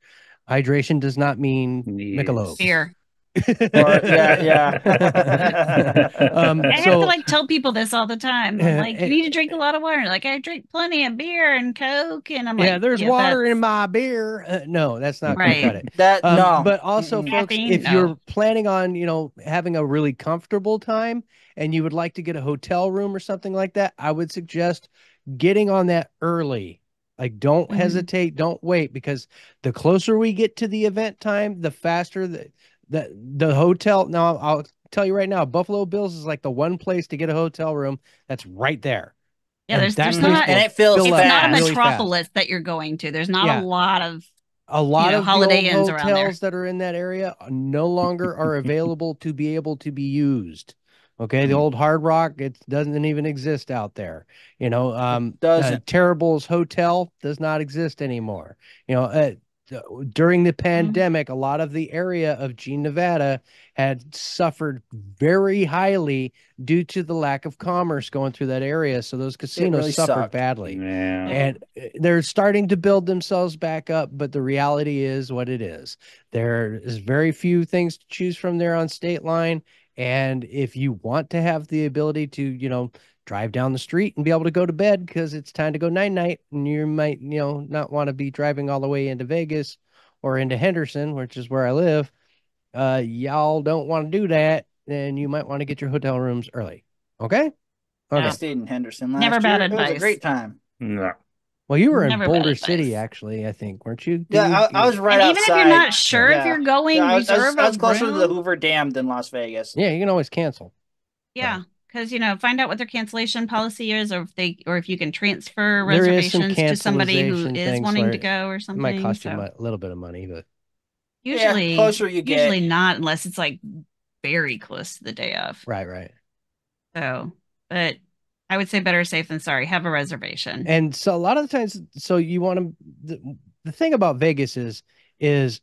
Hydration does not mean Yes. Michelob. Beer. Or- yeah, yeah. um, I have to like tell people this all the time. I'm like, you need to drink a lot of water. Like, I drink plenty of beer and Coke, and I'm like, yeah, there's water that's- in my beer. Uh, no, that's not Right. cut it. that Um, no, But also, folks, Caffeine? if No. you're planning on, you know, having a really comfortable time and you would like to get a hotel room or something like that, I would suggest getting on that early. Like, don't Mhm. hesitate, don't wait, because the closer we get to the event time, the faster the the the hotel. Now, I'll tell you right now, Buffalo Bills is like the one place to get a hotel room that's right there. Yeah, And there's that there's not and it feels it's up not a really metropolis that you're going to. There's not Yeah. a lot of a lot know, of Holiday old Inns around there. hotels that are in that area no longer are available to be able to be used. Okay, the Mhm. old Hard Rock it doesn't even exist out there. You know, um, uh, doesn't. Terrible's Hotel does not exist anymore. You know, uh, th- during the pandemic, a lot of the area of Jean, Nevada had suffered very highly due to the lack of commerce going through that area. So those casinos really suffered sucked. badly Yeah. and uh, they're starting to build themselves back up but the reality is what it is there is very few things to choose from there on state line and if you want to have the ability to you know drive down the street and be able to go to bed because it's time to go night night and you might you know not want to be driving all the way into vegas or into henderson which is where i live uh y'all don't want to do that then you might want to get your hotel rooms early okay I okay stayed in Henderson last Never year. bad It was a advice. great time. No. well you were in Never bad boulder city actually i think weren't you Yeah, Didn't I, you- I was right and even if you're not sure Yeah. if you're going, Yeah, I was, I was- I was a closer to the. Hoover Dam than Las Vegas. Yeah, you can always cancel. Yeah, because you know, find out what their cancellation policy is, or if they, or if you can transfer There is some reservations to somebody who cancellation is things wanting to go or something It something. might cost you a little bit of money, but usually, yeah, closer you get. usually not unless it's like very close to the day of. right, right. So, but I would say better safe than sorry. Have a reservation. And so a lot of the times, so you want to. The, the thing about Vegas is is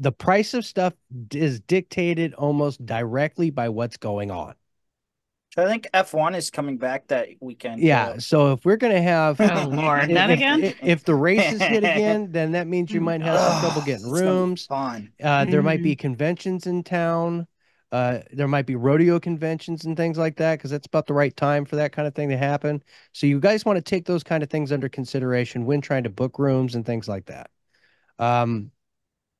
the price of stuff is dictated almost directly by what's going on. So I think F1 is coming back that weekend. Yeah. too. So if we're gonna have Oh Lord, if, that again? if- if the races hit again, then that means you might have some trouble getting it's gonna be rooms. Fun. Uh, there might be conventions in town. Uh, there might be rodeo conventions and things like that because that's about the right time for that kind of thing to happen. So you guys want to take those kind of things under consideration when trying to book rooms and things like that. Um,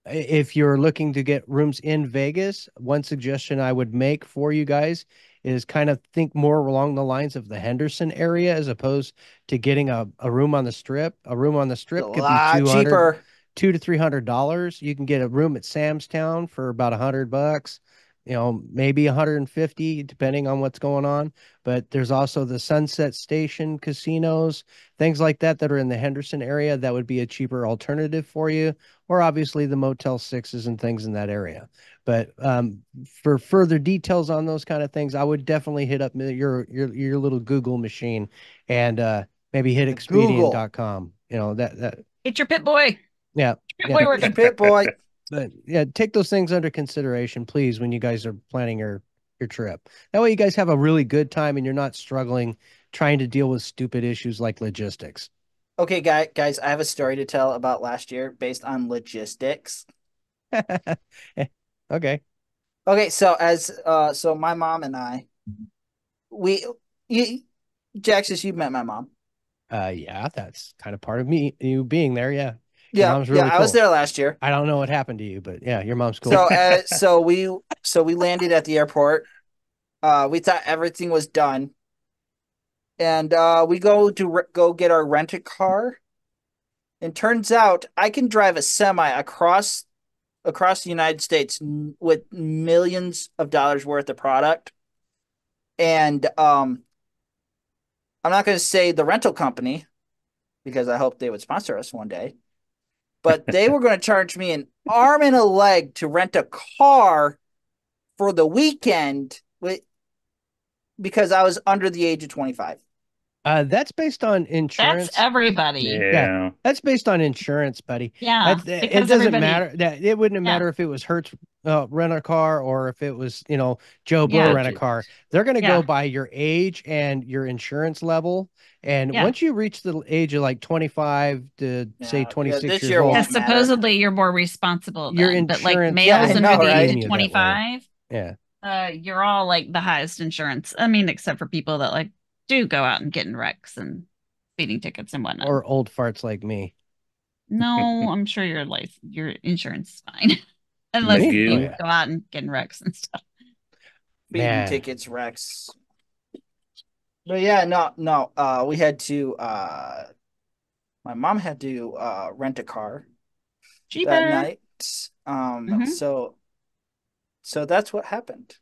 if you're looking to get rooms in Vegas, one suggestion I would make for you guys is kind of think more along the lines of the Henderson area as opposed to getting a, a room on the strip. A room on the strip could be 200, cheaper. two to three hundred dollars. You can get a room at Sam's Town for about a hundred bucks. You know, maybe 150 depending on what's going on. But there's also the Sunset Station casinos, things like that that are in the Henderson area that would be a cheaper alternative for you, or obviously the Motel Sixes and things in that area. But um, for further details on those kind of things, I would definitely hit up your your your little Google machine and uh, maybe hit The Expedia.com. You know that that Get your pit boy. yeah. Pit Yeah. boy working. Pit boy. But yeah, take those things under consideration, please, when you guys are planning your your trip. That way, you guys have a really good time and you're not struggling trying to deal with stupid issues like logistics. Okay, guy, guys, I have a story to tell about last year based on logistics. okay. Okay, so as uh, so my mom and I, we, you, Jaxus, you met my mom. Uh, yeah, that's kind of part of me, you being there. Yeah. Yeah, really yeah, I was there last year. I don't know what happened to you, but yeah, your mom's cool. So, uh, so we, so we landed at the airport. Uh, we thought everything was done, and uh, we go to re- go get our rented car. And turns out I can drive a semi across across the United States with millions of dollars worth of product. And um, I'm not going to say the rental company because I hope they would sponsor us one day. But they were going to charge me an arm and a leg to rent a car for the weekend with, because I was under the age of 25. Uh, that's based on insurance. That's everybody. Yeah. Yeah. That's based on insurance, buddy. That's- it doesn't everybody- matter that it wouldn't Yeah. matter if it was Hertz uh, rent a car or if it was you know Joe Blow Yeah. rent a car. They're going to Yeah. go by your age and your insurance level. And Yeah. once you reach the age of like 25 to Yeah, say 26 this years year old, won't Because matter. supposedly you're more responsible. Your Then, but like insurance- males Yeah, under know, the right? age of 25, yeah, uh, you're all like the highest insurance. I mean, except for people that like do go out and get in wrecks and speeding tickets and whatnot. or old farts like me. no, I'm sure your life, your insurance is fine, unless Me? you Oh, yeah. go out and get in wrecks and stuff. Speeding Man. tickets, wrecks. But yeah, no, no. Uh, we had to. Uh, my mom had to uh rent a car Cheaper. that night. Um, Mhm. so, so that's what happened.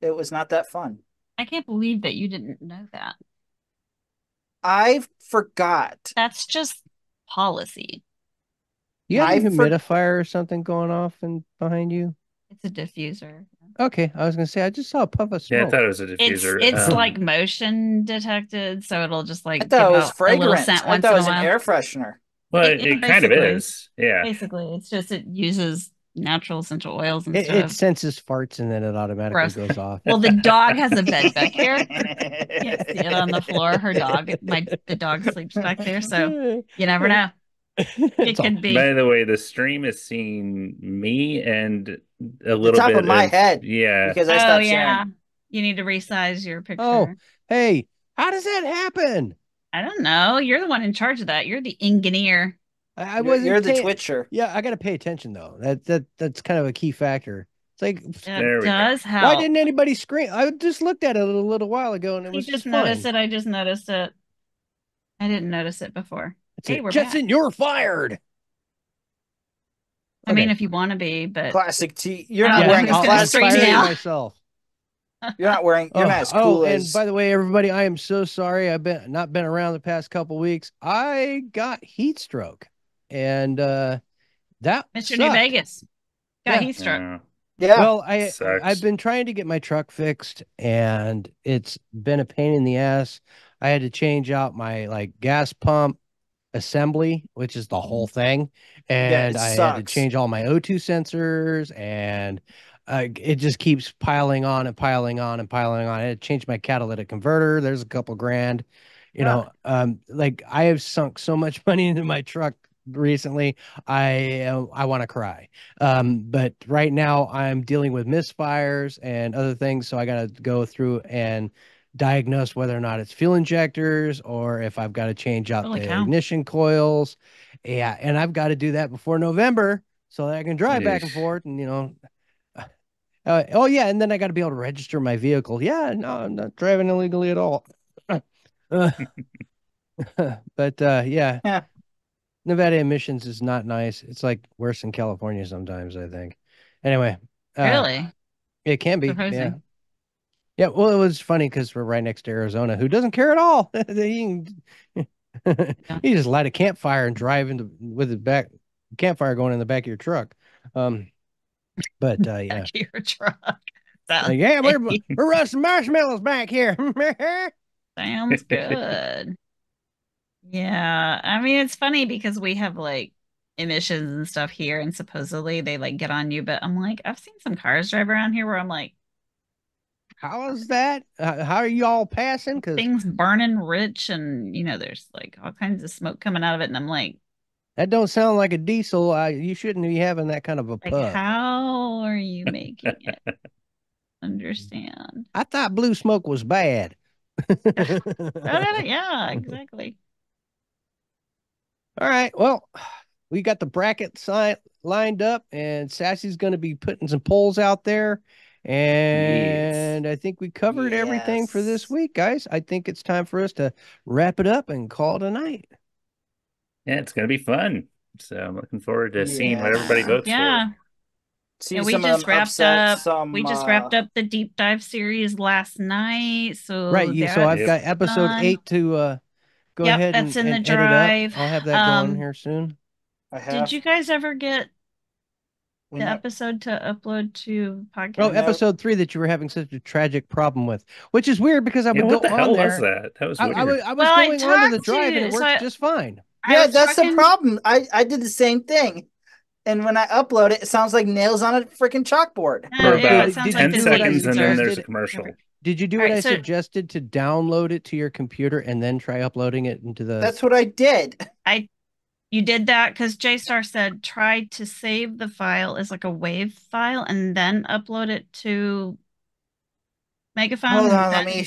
It was not that fun. I can't believe that you didn't know that. I forgot. That's just policy. You have a I for- humidifier or something going off and behind you? It's a diffuser. Okay, I was gonna say I just saw a puff of smoke. Yeah, I thought it was a diffuser. it's Um, like motion detected, so it'll just like I thought it give was out a little fragrance. scent I once thought it in was an air freshener. well, it- it, it kind of is. Yeah. Basically, it's just it uses natural essential oils and it, stuff. it senses farts and then it automatically Gross. goes off. Well, the dog has a bed back here. You can't see it on the floor. Her dog, my the dog sleeps back there, so you never know. It It's could be. By the way, the stream is seeing me and a little top bit of my head. Yeah. Because I Oh stopped yeah, sharing. you need to resize your oh, picture. Oh. hey, how does that happen? I don't know. You're the one in charge of that. You're the engineer. I, I wasn't. you're the paying- Twitcher. Yeah, I got to pay attention though. That that that's kind of a key factor. It's like, It There we go. does help. why didn't anybody scream? I just looked at it a little, little while ago and it you was just fine. noticed it? I just noticed it. I didn't notice it before. It's Hey, like, we're Jetson, back. you're fired. I mean, if you want to be, but Classic T. You're oh, not wearing a just I'll, gonna I'll classic T. now. myself. You're not wearing. You're Oh, not as oh, cool and as. by the way, everybody, I am so sorry. I've been not been around the past couple weeks. I got heat stroke, and uh that Mr. New. Vegas got Yeah. heat stroke. Uh, yeah. Well, I Sucks. I've been trying to get my truck fixed, and it's been a pain in the ass. I had to change out my like gas pump assembly, which is the whole thing, and it I had to change all my O2 sensors, and uh, it just keeps piling on and piling on and piling on. I had to change my catalytic converter. There's a couple grand, you know. Um, like I have sunk so much money into my truck recently. I uh, I want to cry. Um, but right now I'm dealing with misfires and other things, so I got to go through and diagnose whether or not it's fuel injectors or if I've got to change out Holy the cow. ignition coils. Yeah, and I've got to do that before November so that I can drive back and forth and you know. Uh, oh yeah, and then I got to be able to register my vehicle. Yeah, no, I'm not driving illegally at all. Uh, but uh, yeah, Yeah. Nevada emissions is not nice. It's like worse than California sometimes. I think. Anyway, uh, Really? it can be. Yeah. Surprising. Yeah. Well, it was funny because we're right next to Arizona, who doesn't care at all. he, can- he just light a campfire and drive into with his back campfire going in the back of your truck. Um, but uh, yeah, Back of your truck. Like, yeah, we're we're roasting marshmallows back here. sounds good. Yeah, I mean it's funny because we have like emissions and stuff here, and supposedly they like get on you, but I'm like, I've seen some cars drive around here where I'm like, How is that? Uh, how are you all passing? Because things burning rich, and you know, there's like all kinds of smoke coming out of it, and I'm like, that don't sound like a diesel. Uh, you shouldn't be having that kind of a like puff. how are you making it? Understand? I thought blue smoke was bad. Oh, yeah, exactly. All right. Well, we got the bracket si- lined up, and Sassy's going to be putting some polls out there. And I think we covered everything for this week, guys. I think it's time for us to wrap it up and call it a night. yeah, it's gonna be fun. So I'm looking forward to seeing what Yeah. everybody votes Yeah. See Yeah, we some of just wrapped upset up- some, We just uh, wrapped up the deep dive series last night, so right. You, so I've Yep. got episode done. eight to uh, go Yep, ahead that's and, in the and edit drive. I'll have that going Um, here soon. I have. Did you guys ever get the ne- episode to upload to podcast. Oh, episode three that you were having such a tragic problem with, which is weird because I Yeah, would what go the on hell there. was that? That was weird. I, was, I was Well, I going onto the talked drive and it worked I- just fine. I yeah, was that's the problem. I I did the same thing, and when I upload it, it sounds like nails on a freaking chalkboard. Uh, For about it sounds did like 10 this you do what I seconds and then there's a commercial. Did you do All what right, I so- suggested to download it to your computer and then try uploading it into the? That's what I did. I, you did that because JStar said try to save the file as like a WAV file and then upload it to Megaphone. Hold and on, let me.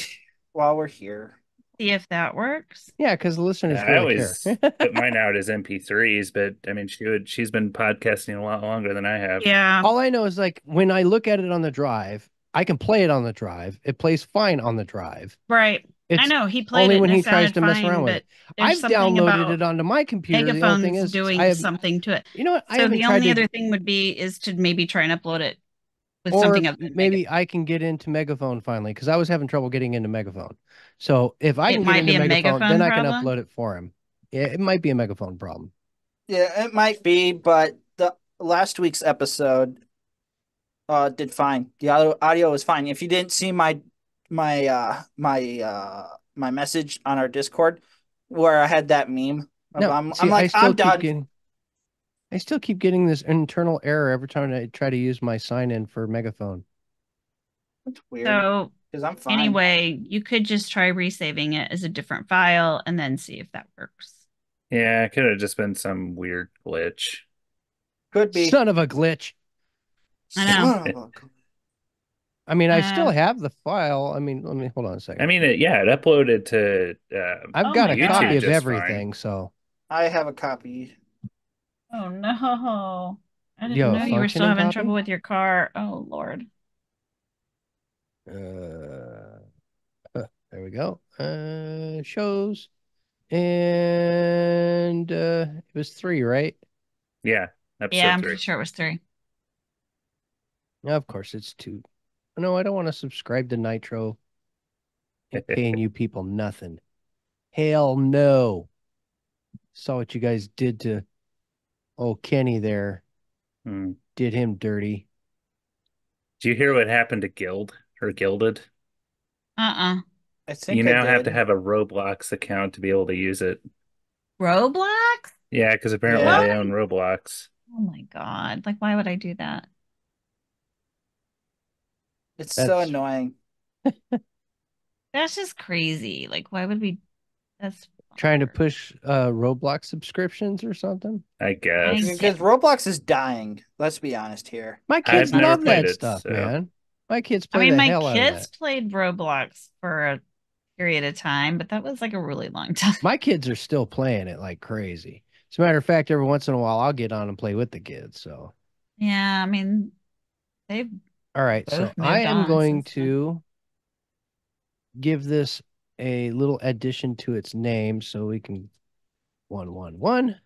While we're here, see if that works. yeah, because the listeners I really always care. put mine out as MP3s, but I mean, she would. She's been podcasting a lot longer than I have. Yeah. All I know is like when I look at it on the drive, I can play it on the drive. It plays fine on the drive. Right. It's I know he played only it when he tries sounded to mess fine, around with it. I've downloaded it onto my computer. The only thing is, doing have, something to it. you know what? So haven't the tried only to, other thing would be is to maybe try and upload it with or something other than maybe I can get into Megaphone finally because I was having trouble getting into Megaphone. So if I It can get into be a Megaphone, Megaphone then I can problem? upload it for him. Yeah, it might be a Megaphone problem. yeah, it might be, but the last week's episode uh did fine. The audio audio was fine. If you didn't see my my uh my uh my message on our Discord where I had that meme, No, I'm, see, I'm like I'm keep done. getting, I still keep getting this internal error every time I try to use my sign in for Megaphone. That's weird So because I'm fine. anyway, you could just try resaving it as a different file and then see if that works. Yeah, it could have just been some weird glitch. could be. Son of a glitch. I know. Son of a- I mean, I still have the file. I mean, let me hold on a second. I mean, it, yeah, it uploaded to. Uh, I've oh got my a God. copy YouTube of just everything, so I have a copy. Oh no. I didn't You know you were still having copy? trouble with your car. Oh Lord. uh, uh, there we go. Uh, shows, and uh, it was three, right? yeah, Yeah, I'm three. pretty sure it was three. Of course, it's two. No, I don't want to subscribe to Nitro. Ain't paying you people nothing. Hell no. Saw what you guys did to oh Kenny there. Hmm. Did him dirty. Do you hear what happened to Guild or Guilded? Uh-uh. I think You I now have to have a Roblox account to be able to use it. Roblox? Yeah, because apparently Yeah. they own Roblox. Oh my God. Like, why would I do that? It's so annoying. That's just crazy. Like, why would we? That's Trying to push uh Roblox subscriptions or something. I guess. Because Roblox is dying. Let's be honest here. My kids never love that it, stuff, so- man. My kids I mean, the my hell kids played Roblox for a period of time, but that was like a really long time. My kids are still playing it like crazy. As a matter of fact, every once in a while I'll get on and play with the kids. So Yeah, I mean, they've all right, so Both moved I am going to give this a little addition to its name so we can one one one.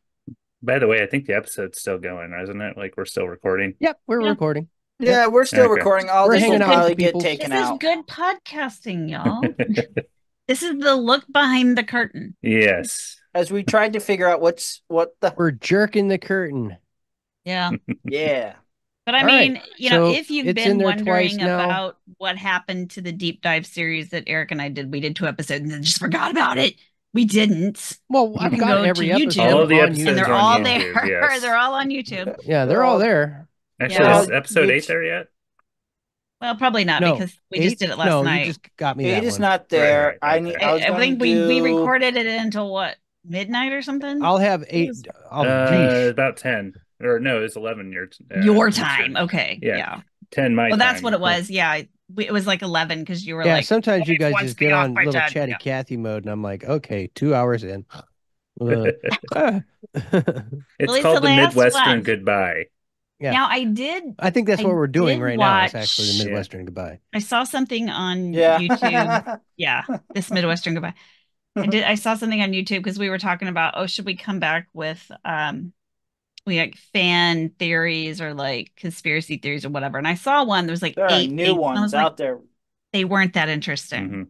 By the way, I think the episode's still going, isn't it? Like we're still recording. Yep, we're Yeah. recording. Yeah, we're still Okay. recording. All We're this will hanging out probably the get people. taken this is good podcasting, y'all. this is the look behind the curtain. yes. As we tried to figure out what's what the We're jerking the curtain. Yeah. yeah. But I All right, mean, you know, so if you've been wondering about what happened to the deep dive series that Eric and I did, we did two episodes and then just forgot about it. We didn't. Well, You I've can got go every to episode YouTube. All of the episodes And they're on all YouTube, there. yes. they're all on YouTube. Yeah, they're all there. Actually, Yeah. is episode eight there yet? Well, probably not No, because we Eight? just did it last no, night. you just got me Eight that is one. not there. right, I need. okay. I was I, I going think we, to we recorded it until what midnight or something. I'll have eight. was- I'll, uh, about ten, or no, it's eleven. Your uh, Your your time, turn. okay, Yeah, yeah. ten my Well, that's time. what it was. Yeah, it was like eleven because you were like, yeah, like, sometimes you guys just get on by little 10." chatty Yeah. Cathy mode, and I'm like, okay, two hours in. Uh, It's least called the the Midwestern one. Goodbye. Yeah. Now I did. I think that's I what we're doing did right now. Is actually watch- the Yeah. Midwestern goodbye. I saw something on Yeah. YouTube. Yeah, this Midwestern goodbye. I did. I saw something on YouTube because we were talking about, oh, should we come back with um, we like fan theories or like conspiracy theories or whatever. And I saw one. There was like there eight new eight, and I ones like, out there. They weren't that interesting, Mhm.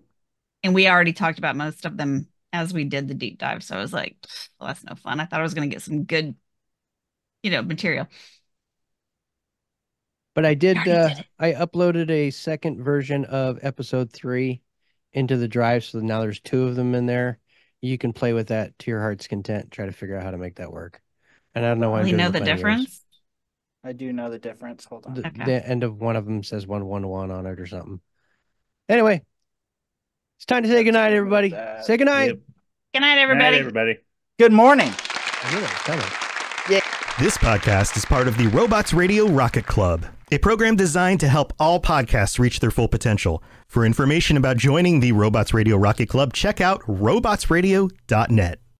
and we already talked about most of them as we did the deep dive. So I was like, well, that's no fun. I thought I was going to get some good, you know, material. But I did. already Uh, did. I uploaded a second version of episode three into the drive, so now there's two of them in there. You can play with that to your heart's content. Try to figure out how to make that work. And I don't know why. I'm We know the with my ears. difference. I do know the difference. Hold on. The, Okay. the end of one of them says one one one on it or something. Anyway, it's time to say Let's goodnight, everybody. that. Say goodnight. Yep. Good night, Night, everybody. everybody. Good morning. I knew that. This podcast is part of the Robots Radio Rocket Club, a program designed to help all podcasts reach their full potential. For information about joining the Robots Radio Rocket Club, check out robotsradio.net.